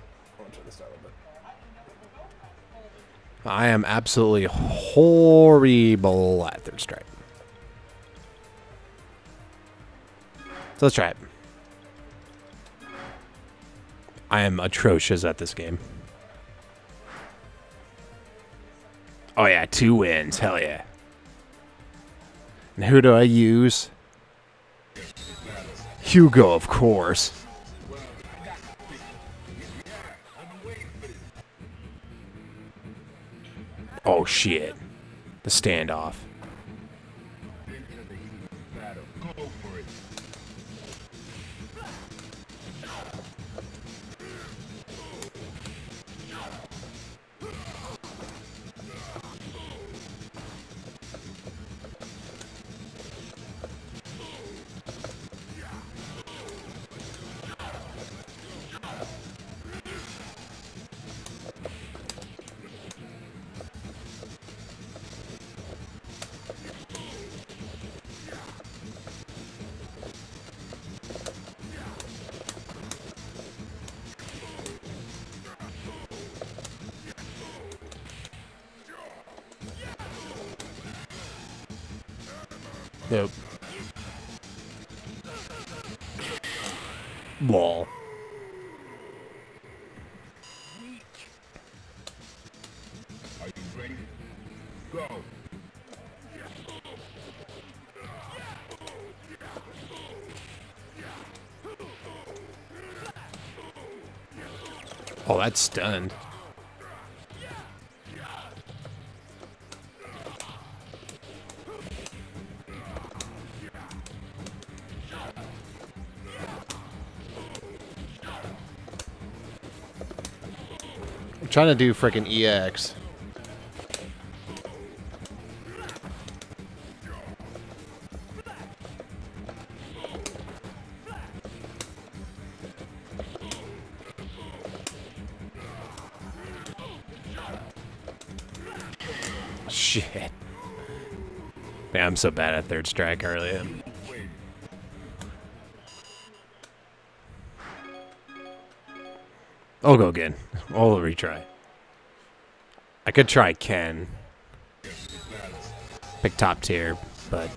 I am absolutely horrible at third strike. So let's try it. I am atrocious at this game. Two wins. Hell yeah. And who do I use? Hugo, of course. Oh shit. The standoff. Go. Oh, that's stunned. I'm trying to do freaking EX. So bad at third strike early. I'll go again. I'll retry. I could try Ken. Pick top tier, but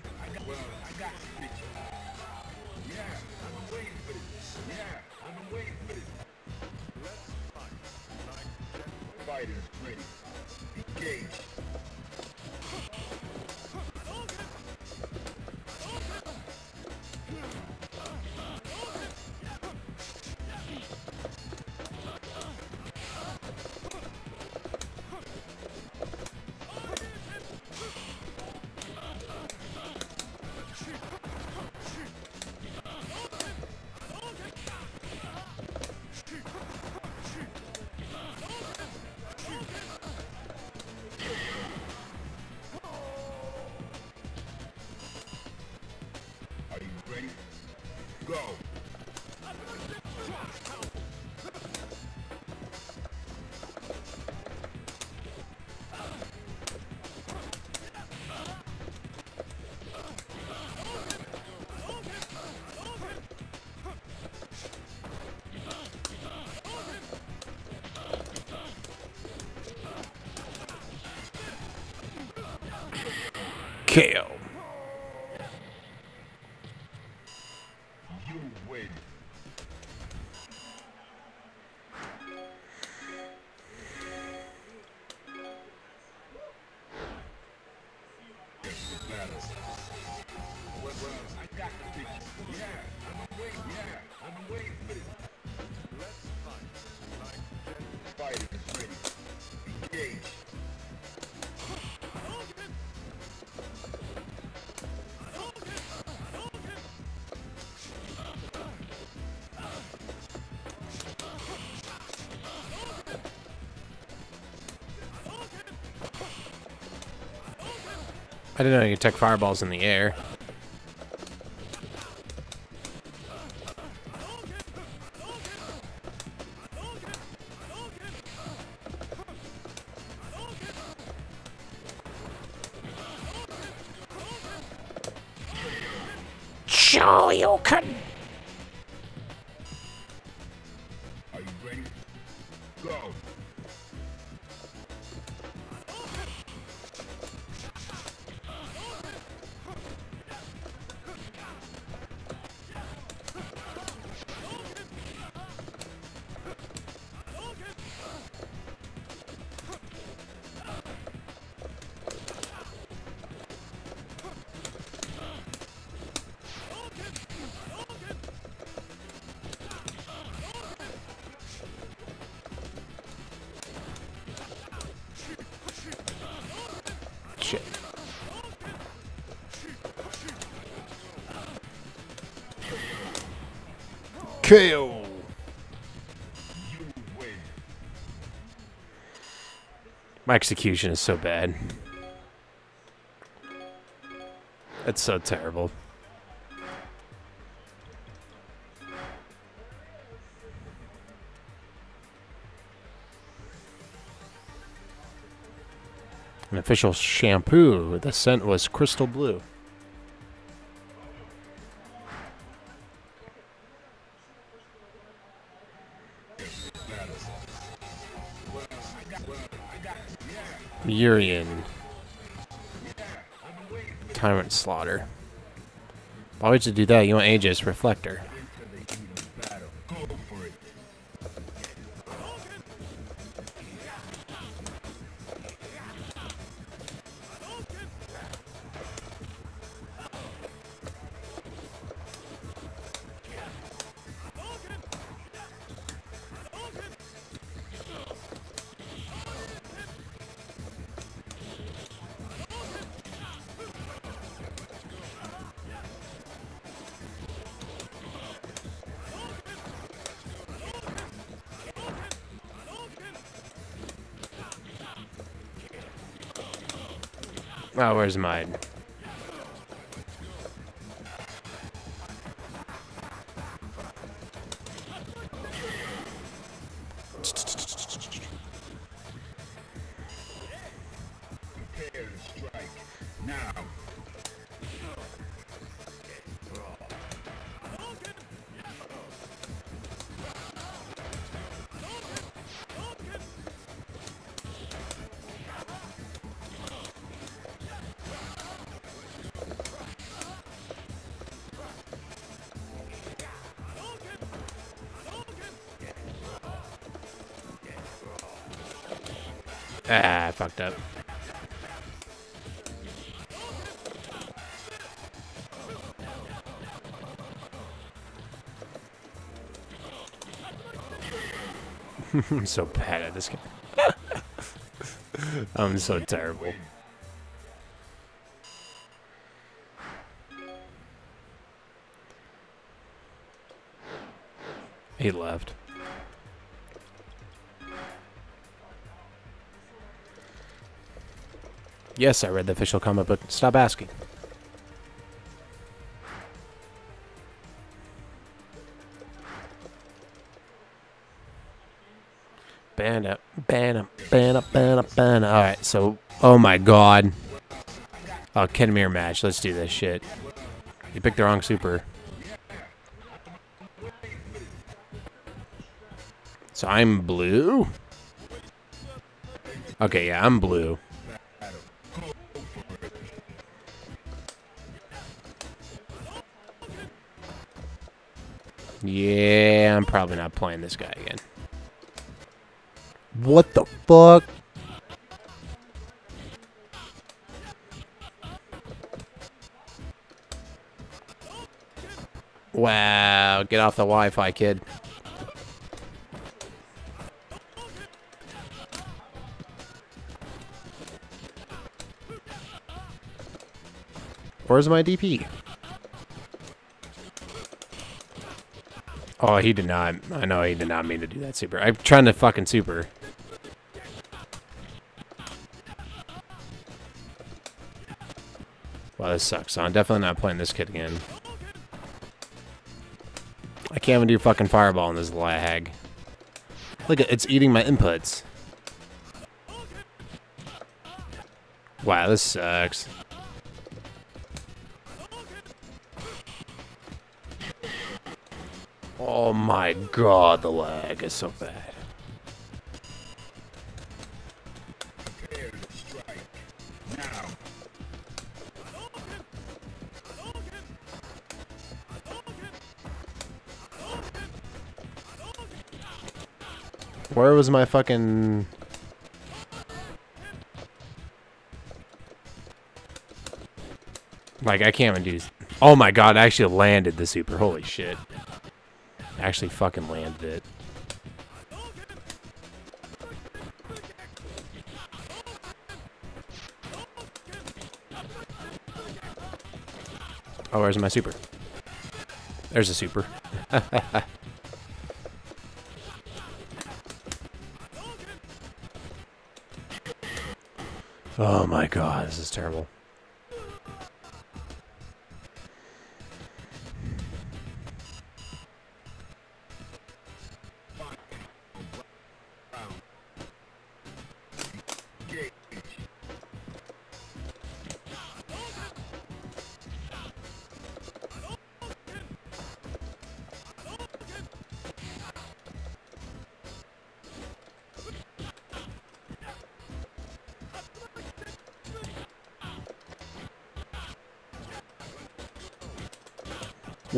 I didn't know you could take fireballs in the air. KO. My execution is so bad. It's so terrible. An official shampoo. The scent was crystal blue. Urien. Tyrant Slaughter. Why would you do that? You want Aegis Reflector. Where's mine? Ah, I fucked up. I'm so bad at this game. I'm so terrible. Yes, I read the official comic book. Stop asking. Banna, banna, banna, banna, banna. Alright, so, oh my god. Oh, Kenmir match. Let's do this shit. You picked the wrong super. So I'm blue? Okay, yeah, I'm blue. Probably not playing this guy again. What the fuck? Wow, get off the Wi-Fi, kid. Where's my DP? Oh, he did not. I know he did not mean to do that super. I'm trying to fucking super. Wow, this sucks. So I'm definitely not playing this kid again. I can't even do fucking fireball in this lag. Look, it's eating my inputs. Wow, this sucks. God, the lag is so bad. Prepare to strike. Now. Where was my fucking... Like, I can't even do... Oh my god, I actually landed the super. Holy shit. Actually fucking landed it. Oh, where's my super? There's a super. oh my god, this is terrible.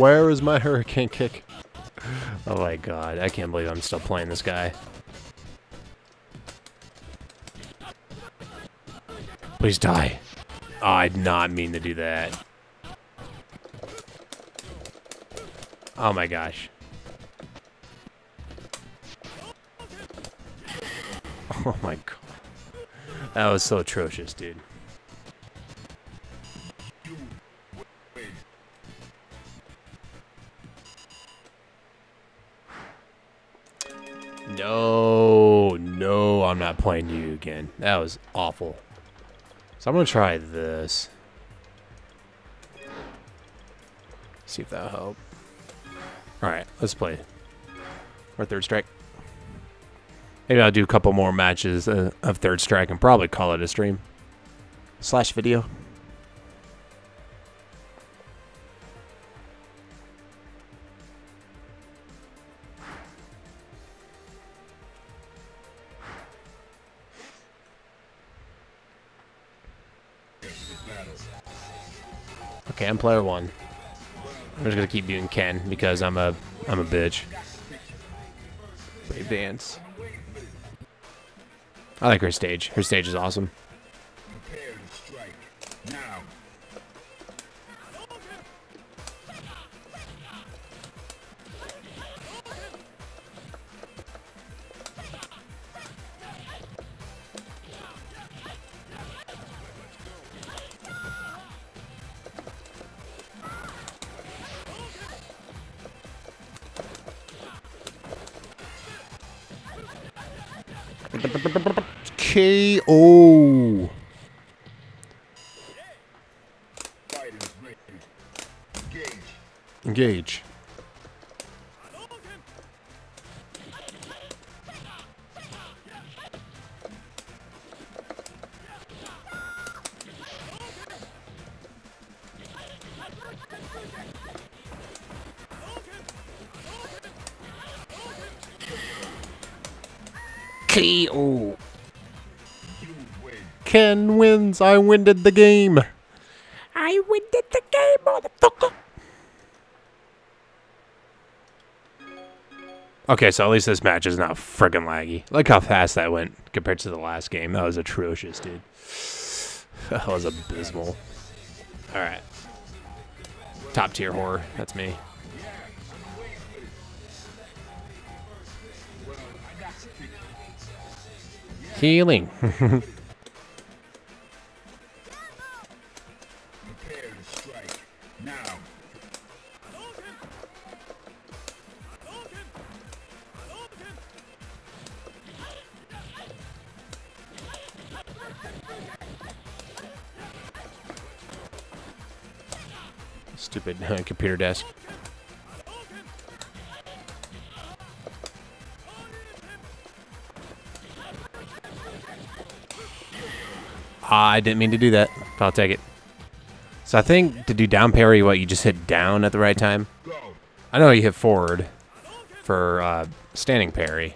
Where is my hurricane kick? Oh my god, I can't believe I'm still playing this guy. Please die. I did not mean to do that. Oh my gosh. Oh my god. That was so atrocious, dude. Playing you again. That was awful. So I'm gonna try this. See if that'll help. Alright, let's play. Or third strike. Maybe I'll do a couple more matches uh, of third strike and probably call it a stream. Slash video. Player one. I'm just gonna keep doing Ken because I'm a I'm a bitch. Brave dance. I like her stage. Her stage is awesome. KO. Oh. Ken wins. I winded the game. I winded the game, motherfucker. Okay, so at least this match is not friggin' laggy. Look how fast that went compared to the last game. That was atrocious, dude. That was abysmal. All right. Top tier horror. That's me. Healing. Stupid computer desk. I didn't mean to do that. I'll take it. So I think to do down parry, what you just hit down at the right time. I know you hit forward for uh, standing parry.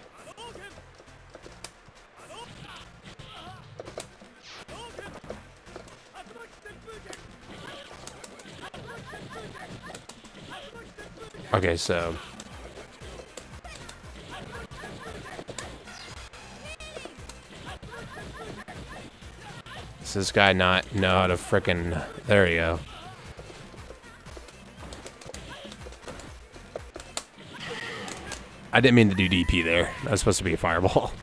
Okay, so does this guy not know how to frickin' there you go. I didn't mean to do DP there. That was supposed to be a fireball.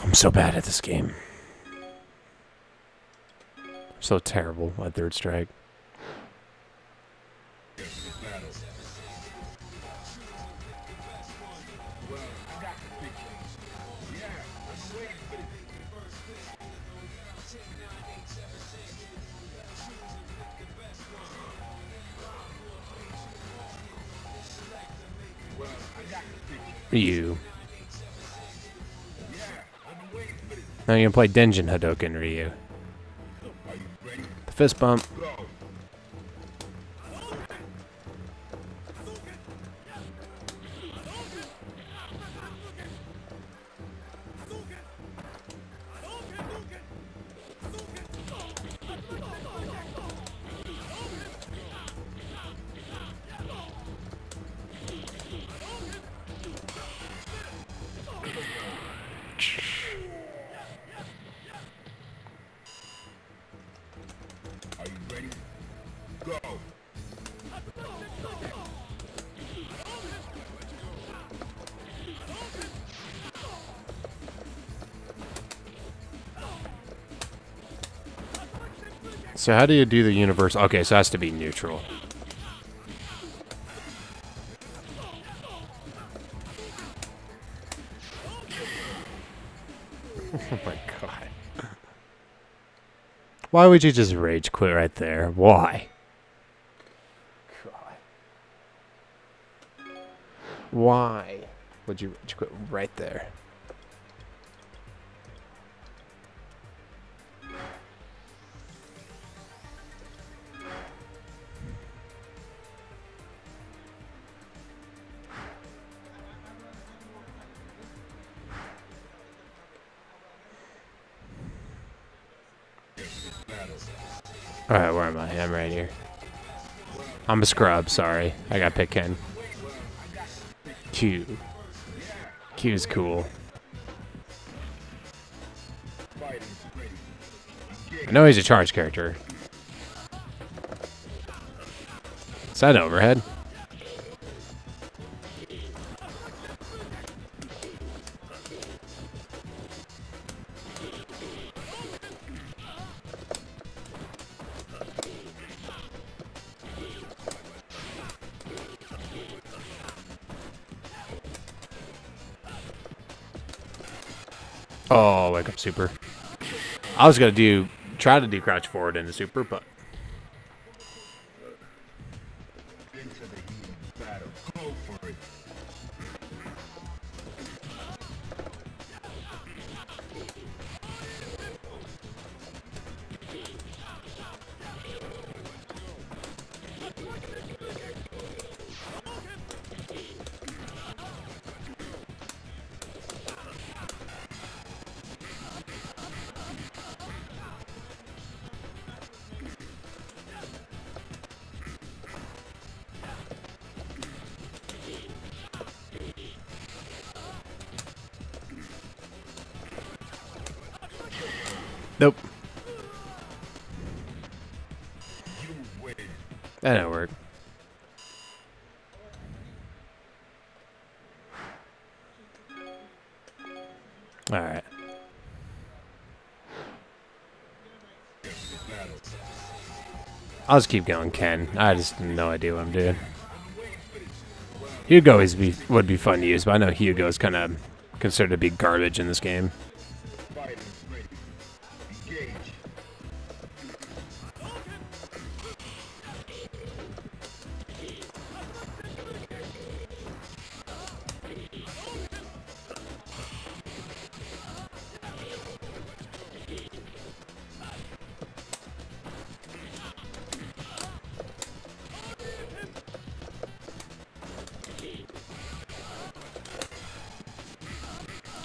I'm so bad at this game. so terrible at third strike. Play Denjin Hadouken Ryu. The fist bump. So how do you do the universe? Okay, so it has to be neutral. oh my god. Why would you just rage quit right there? Why? God. Why would you rage quit right there? I'm a scrub, sorry. I got pick Ken. Q. Q's cool. I know he's a charge character. Is that overhead? Super. I was gonna do try to do crouch forward in the super, but I'll just keep going, Ken. I just no idea what I'm doing. Hugo is be, would be fun to use, but I know Hugo is kind of considered to be garbage in this game.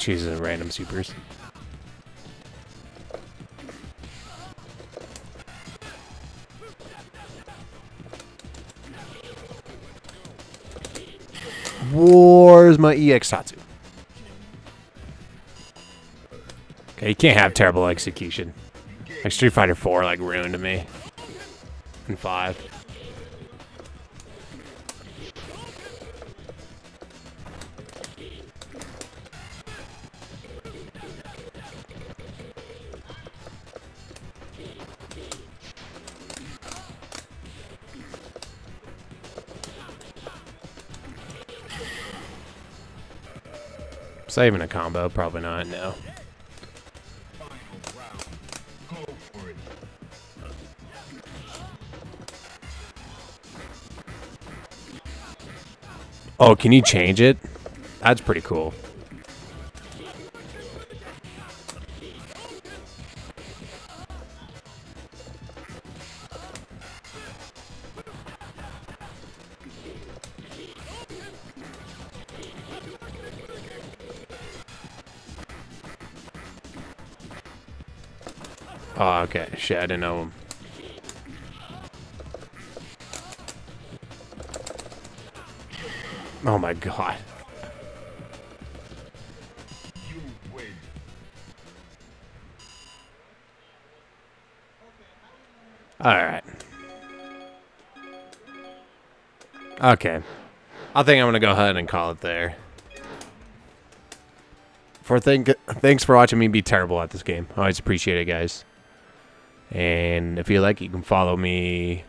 Choosing random supers. Where's my EX Tatsu? Okay, you can't have terrible execution. Like Street Fighter 4 like ruined me. And 5. Saving a combo, probably not, no. Final round. Go for it. Oh, can you change it? That's pretty cool. I didn't know him. Oh my god. Alright. Okay. I think I'm going to go ahead and call it there. For think, thanks for watching me be terrible at this game. I always appreciate it, guys. And if you like, you can follow me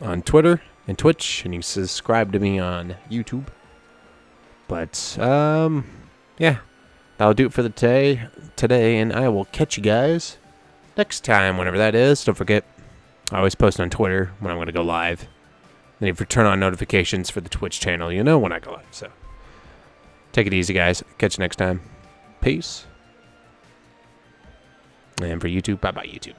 on Twitter and Twitch, and you subscribe to me on YouTube. But um, yeah, that'll do it for the day today, and I will catch you guys next time, whenever that is. Don't forget, I always post on Twitter when I'm going to go live. And if you turn on notifications for the Twitch channel, you know when I go live. So take it easy, guys. Catch you next time. Peace. And for YouTube, bye bye, YouTube.